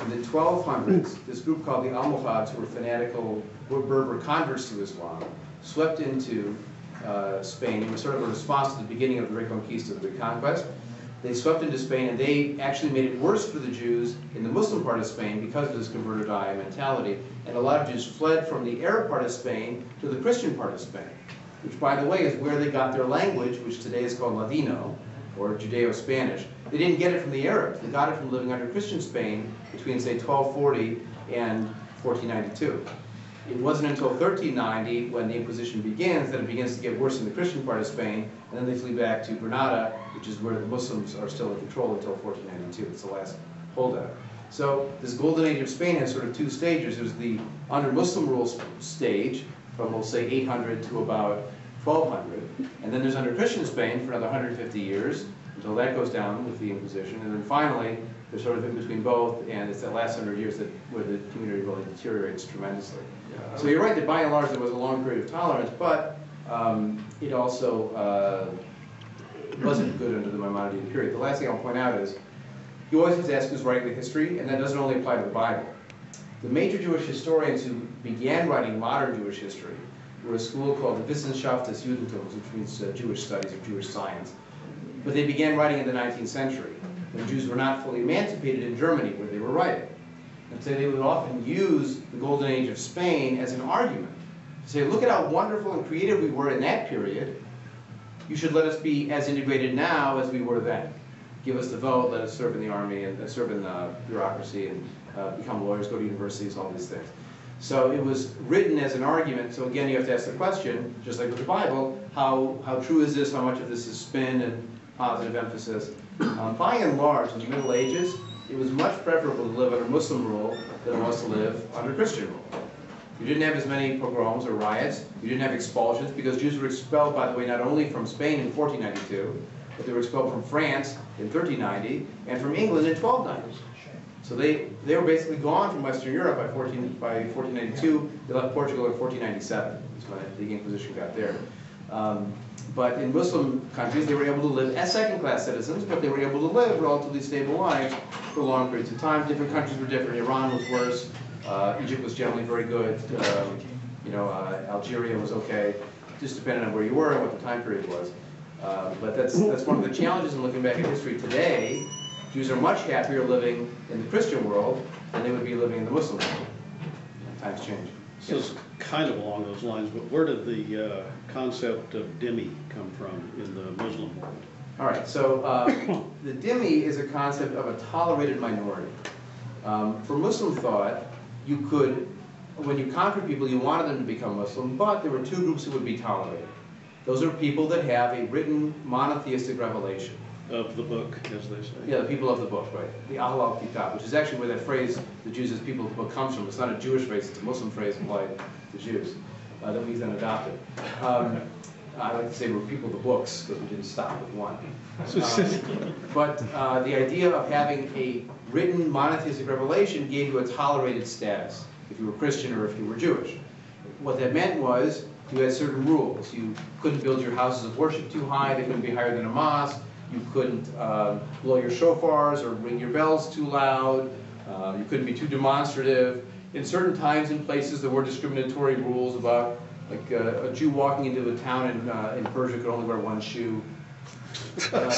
In the 1200s, this group called the Almohads, who were fanatical were Berber converts to Islam, swept into uh, Spain. It was sort of a response to the beginning of the Reconquista, the reconquest. They swept into Spain, and they actually made it worse for the Jews in the Muslim part of Spain because of this converted die mentality. And a lot of Jews fled from the Arab part of Spain to the Christian part of Spain, which, by the way, is where they got their language, which today is called Ladino, or Judeo-Spanish. They didn't get it from the Arabs. They got it from living under Christian Spain between, say, 1240 and 1492. It wasn't until 1390, when the Inquisition begins, that it begins to get worse in the Christian part of Spain, then they flee back to Granada, which is where the Muslims are still in control until 1492. It's the last holdout. So this golden age of Spain has sort of two stages. There's the under Muslim rule stage, from we'll say 800 to about 1200, and then there's under Christian Spain for another 150 years, until that goes down with the Inquisition, and then finally, they're sort of in between both, and it's that last hundred years that, where the community really deteriorates tremendously. So you're right that by and large, there was a long period of tolerance, but um, it also uh, wasn't good under the Maimonidean period. The last thing I'll point out is, you always have to ask who's writing the history, and that doesn't only apply to the Bible. The major Jewish historians who began writing modern Jewish history were a school called the Wissenschaft des Judentums, which means uh, Jewish studies or Jewish science. But they began writing in the 19th century, when Jews were not fully emancipated in Germany, where they were writing. And so they would often use the golden age of Spain as an argument say, look at how wonderful and creative we were in that period. You should let us be as integrated now as we were then. Give us the vote, let us serve in the army and uh, serve in the bureaucracy and uh, become lawyers, go to universities, all these things. So it was written as an argument. So again, you have to ask the question, just like with the Bible, how, how true is this? How much of this is spin and positive emphasis? Um, by and large, in the Middle Ages, it was much preferable to live under Muslim rule than it was to live under Christian rule. You didn't have as many pogroms or riots. You didn't have expulsions because Jews were expelled, by the way, not only from Spain in 1492, but they were expelled from France in 1390 and from England in 1290. So they, they were basically gone from Western Europe by 14, by 1492. They left Portugal in 1497. That's when the Inquisition got there. Um, but in Muslim countries, they were able to live as second-class citizens, but they were able to live relatively stable lives for long periods of time. Different countries were different. Iran was worse. Uh, Egypt was generally very good. Um, you know, uh, Algeria was okay. Just depending on where you were and what the time period was. Uh, but that's that's one of the challenges in looking back at history today. Jews are much happier living in the Christian world than they would be living in the Muslim world. Times change. So it's kind of along those lines, but where did the uh, concept of dhimmi come from in the Muslim world? All right, so uh, the dhimmi is a concept of a tolerated minority. Um, for Muslim thought, you could, when you conquered people, you wanted them to become Muslim, but there were two groups who would be tolerated. Those are people that have a written monotheistic revelation. Of the book, as they say. Yeah, the people of the book, right? The Ahl al-Kitab, which is actually where that phrase, the Jews as people of the book, comes from. It's not a Jewish phrase, it's a Muslim phrase applied to Jews uh, that we then adopted. Um, I like to say we're people of the books because we didn't stop with one. But uh, the idea of having a written monotheistic revelation gave you a tolerated status if you were Christian or if you were Jewish. What that meant was you had certain rules. You couldn't build your houses of worship too high, they couldn't be higher than a mosque. You couldn't uh, blow your shofars or ring your bells too loud. Uh, you couldn't be too demonstrative. In certain times and places, there were discriminatory rules about, like uh, a Jew walking into a town in, uh, in Persia could only wear one shoe. Uh,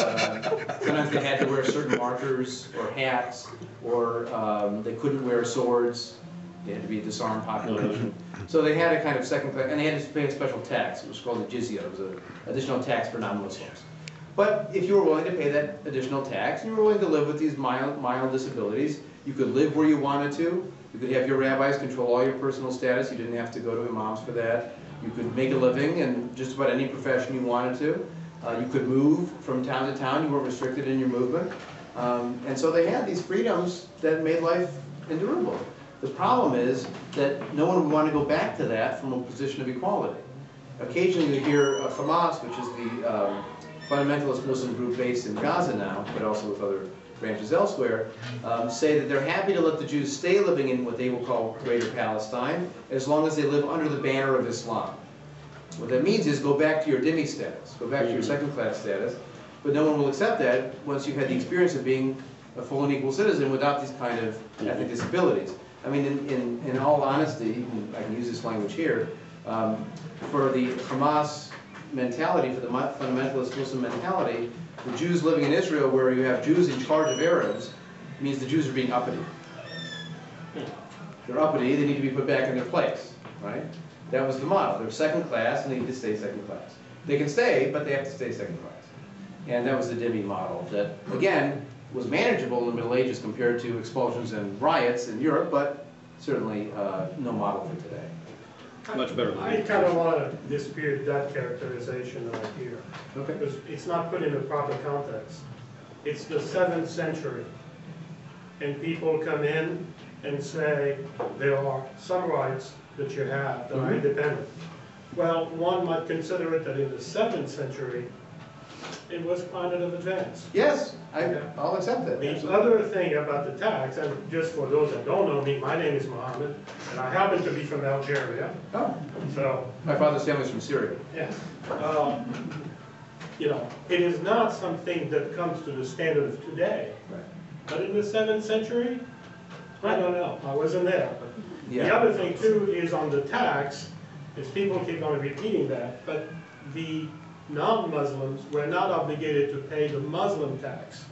sometimes they had to wear certain markers or hats, or um, they couldn't wear swords. They had to be a disarmed population. So they had a kind of second class, and they had to pay a special tax. It was called the jizya. It was an additional tax for non-Muslims. But if you were willing to pay that additional tax, and you were willing to live with these mild, mild disabilities, you could live where you wanted to. You could have your rabbis control all your personal status. You didn't have to go to imams for that. You could make a living in just about any profession you wanted to. Uh, you could move from town to town. You weren't restricted in your movement. Um, and so they had these freedoms that made life endurable. The problem is that no one would want to go back to that from a position of equality. Occasionally you hear uh, Hamas, which is the um, fundamentalist Muslim group based in Gaza now, but also with other branches elsewhere, um, say that they're happy to let the Jews stay living in what they will call Greater Palestine, as long as they live under the banner of Islam. What that means is go back to your dhimmi status, go back to your mm-hmm. second class status, but no one will accept that once you've had the experience of being a full and equal citizen without these kind of mm-hmm. ethnic disabilities. I mean, in, in, in all honesty, I can use this language here, um, for the Hamas mentality, for the fundamentalist Muslim mentality, the Jews living in Israel, where you have Jews in charge of Arabs, means the Jews are being uppity. Hmm. They're uppity, they need to be put back in their place, right? That was the model. They're second class and they need to stay second class. They can stay, but they have to stay second class. And that was the dhimmi model that, again, was manageable in the Middle Ages compared to expulsions and riots in Europe, but certainly uh, no model for today. much better than. I kind of want to dispute that characterization right here. Okay. Because it's not put in the proper context. It's the seventh century. And people come in and say, there are some rights that you have that are Mhm. independent. Well, one might consider it that in the seventh century, it was kind of advanced. Yes, I, I'll accept that. The absolutely. other thing about the tax, and just for those that don't know me, my name is Mohammed, and I happen to be from Algeria, Oh, so my father's family's from Syria. Yes. Um, You know, it is not something that comes to the standard of today. Right. But in the seventh century, I don't know, I wasn't there. But The other thing too is on the tax, is people keep on repeating that, but the non-Muslims were not obligated to pay the Muslim tax.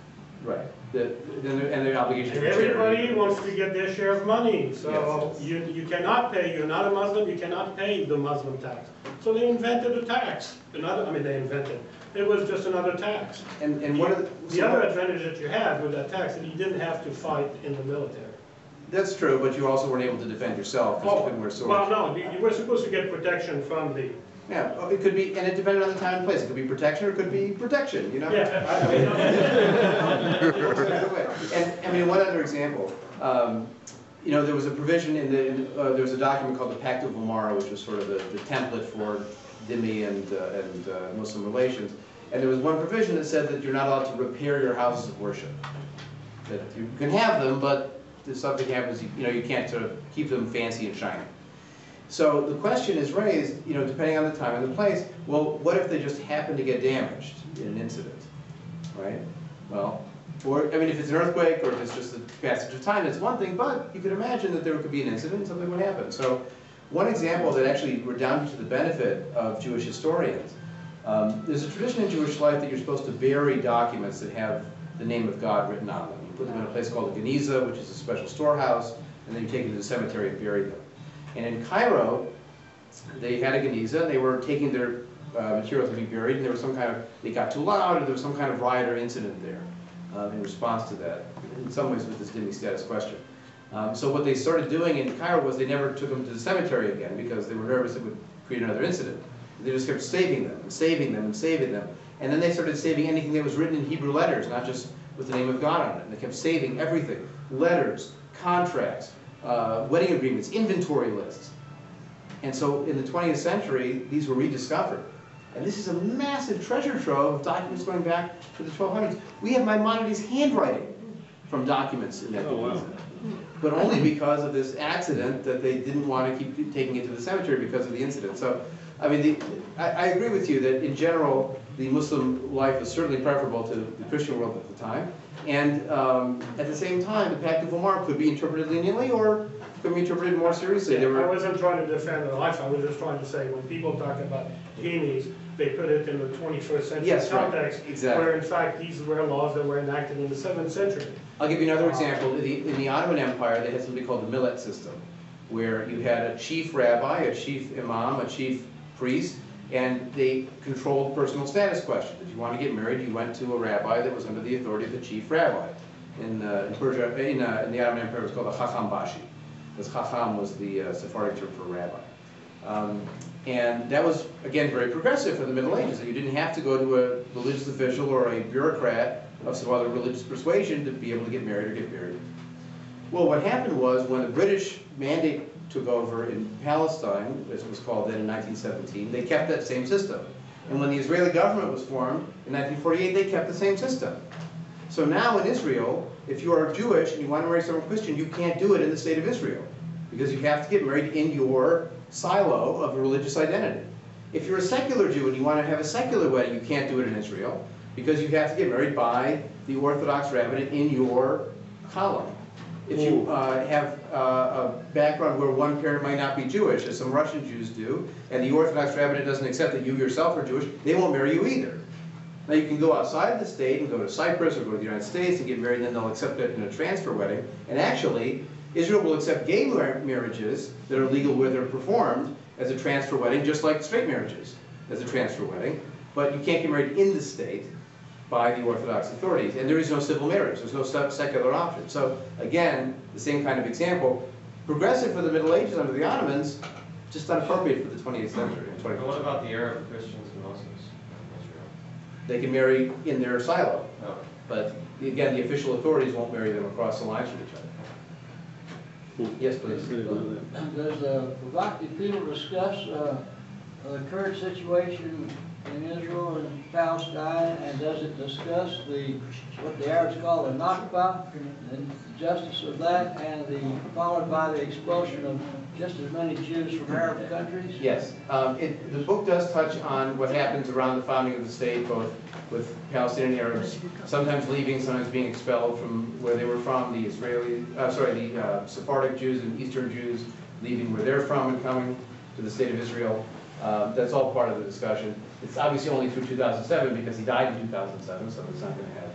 Right, the, and the- and the obligation And for charity. everybody wants to get their share of money, so Yes. you, you cannot pay, you're not a Muslim, you cannot pay the Muslim tax. So they invented a tax, another, I mean, they invented, it was just another tax. And, and one of the. The other advantage that you had with that tax, that you didn't have to fight in the military. That's true, but you also weren't able to defend yourself, because you couldn't wear swords. Well, no, you you were supposed to get protection from the, Yeah, oh, it could be, and it depended on the time and place, it could be protection or it could be protection, you know? yeah. I- mean. And, I mean, one other example, um, you know, there was a provision in the, in, uh, there was a document called the Pact of Omar, which was sort of the, the template for dhimmi and, uh, and uh, Muslim relations. And there was one provision that said that you're not allowed to repair your houses of worship. That you can have them, but if something happens, you, know, you can't sort of keep them fancy and shiny. So the question is raised, you know, depending on the time and the place, well, what if they just happen to get damaged in an incident, right? Well, or, I mean, if it's an earthquake or if it's just the passage of time, it's one thing, but you could imagine that there could be an incident and something would happen. So one example that actually redounded to the benefit of Jewish historians, um, there's a tradition in Jewish life that you're supposed to bury documents that have the name of God written on them. Put them in a place called a geniza, which is a special storehouse, and then you take them to the cemetery and bury them. And in Cairo, they had a geniza, and they were taking their uh, material to be buried, and there was some kind of, they got too loud, or there was some kind of riot or incident there um, in response to that, in some ways with this dhimmi status question. Um, so what they started doing in Cairo was they never took them to the cemetery again, because they were nervous it would create another incident. They just kept saving them, and saving them, and saving them. And then they started saving anything that was written in Hebrew letters, not just with the name of God on it. And they kept saving everything, letters, contracts, uh, wedding agreements, inventory lists. And so in the 20th century, these were rediscovered. And this is a massive treasure trove of documents going back to the 1200s. We have Maimonides' handwriting from documents in that Oh, wow. But only because of this accident that they didn't want to keep taking it to the cemetery because of the incident. So, I mean, the, I, I agree with you that in general, the Muslim life was certainly preferable to the Christian world at the time. And um, at the same time, the Pact of Omar could be interpreted leniently or could be interpreted more seriously. There I wasn't trying to defend the life, I was just trying to say, when people talk about dhimmis, they put it in the twenty-first century Yes, right. context. Exactly. Where in fact, these were laws that were enacted in the seventh century. I'll give you another example. In the, in the Ottoman Empire, they had something called the millet system, where you had a chief rabbi, a chief imam, a chief priest, and they controlled personal status questions. If you want to get married, you went to a rabbi that was under the authority of the chief rabbi. In, uh, in Persia, in, uh, in the Ottoman Empire, it was called a chacham bashi. Because chacham was the uh, Sephardic term for rabbi. Um, and that was, again, very progressive for the Middle Ages, you didn't have to go to a religious official or a bureaucrat of some other religious persuasion to be able to get married or get married. Well, what happened was when the British mandate took over in Palestine, as it was called then in 1917, they kept that same system. And when the Israeli government was formed in 1948, they kept the same system. So now in Israel, if you are Jewish and you want to marry someone Christian, you can't do it in the state of Israel because you have to get married in your silo of religious identity. If you're a secular Jew and you want to have a secular wedding, you can't do it in Israel because you have to get married by the Orthodox rabbinate in your column. If you uh, have uh, a background where one parent might not be Jewish, as some Russian Jews do, and the Orthodox rabbinate doesn't accept that you yourself are Jewish, they won't marry you either. Now you can go outside the state and go to Cyprus or go to the United States and get married, and then they'll accept it in a transfer wedding. And actually, Israel will accept gay mar- marriages that are legal where they're performed as a transfer wedding, just like straight marriages as a transfer wedding. But you can't get married in the state by the Orthodox authorities. And there is no civil marriage. There's no secular option. So again, the same kind of example. Progressive for the Middle Ages under the Ottomans, just inappropriate for the twentieth century, and But 21st what about the Arab Christians and Muslims in Israel? They can marry in their silo, Oh. but again, the official authorities won't marry them across the lines from each other. Yes, please. Does the provocative people discuss uh, the current situation in Israel and Palestine, and does it discuss the, what the Arabs call the Nakba, and the justice of that, and the, followed by the expulsion of just as many Jews from Arab countries? Yes, um, it, the book does touch on what happens around the founding of the state, both with Palestinian Arabs, sometimes leaving, sometimes being expelled from where they were from, the Israeli, uh, sorry, the uh, Sephardic Jews and Eastern Jews leaving where they're from and coming to the state of Israel. Uh, that's all part of the discussion. It's obviously only through 2007 because he died in 2007, so it's not going to have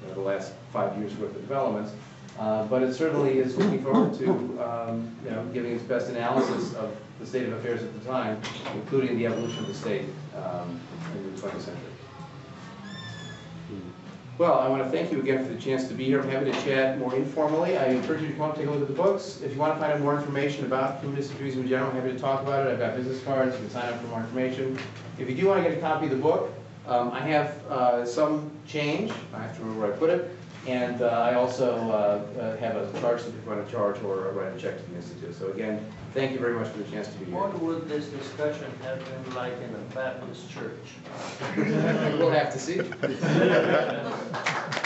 you know, the last five years worth of developments. Uh, But it certainly is looking forward to, um, you know, giving its best analysis of the state of affairs at the time, including the evolution of the state um, in the 20th century. Well, I want to thank you again for the chance to be here. I'm happy to chat more informally. I encourage you to come up, take a look at the books. If you want to find out more information about humanistic Judaism in general, I'm happy to talk about it. I've got business cards, you can sign up for more information. If you do want to get a copy of the book, um, I have uh, some change, I have to remember where I put it, and uh, I also uh, uh, have a charge if you want to charge or write a check to the Institute. So again, thank you very much for the chance to be here. What would this discussion have been like in a Baptist church? We'll have to see.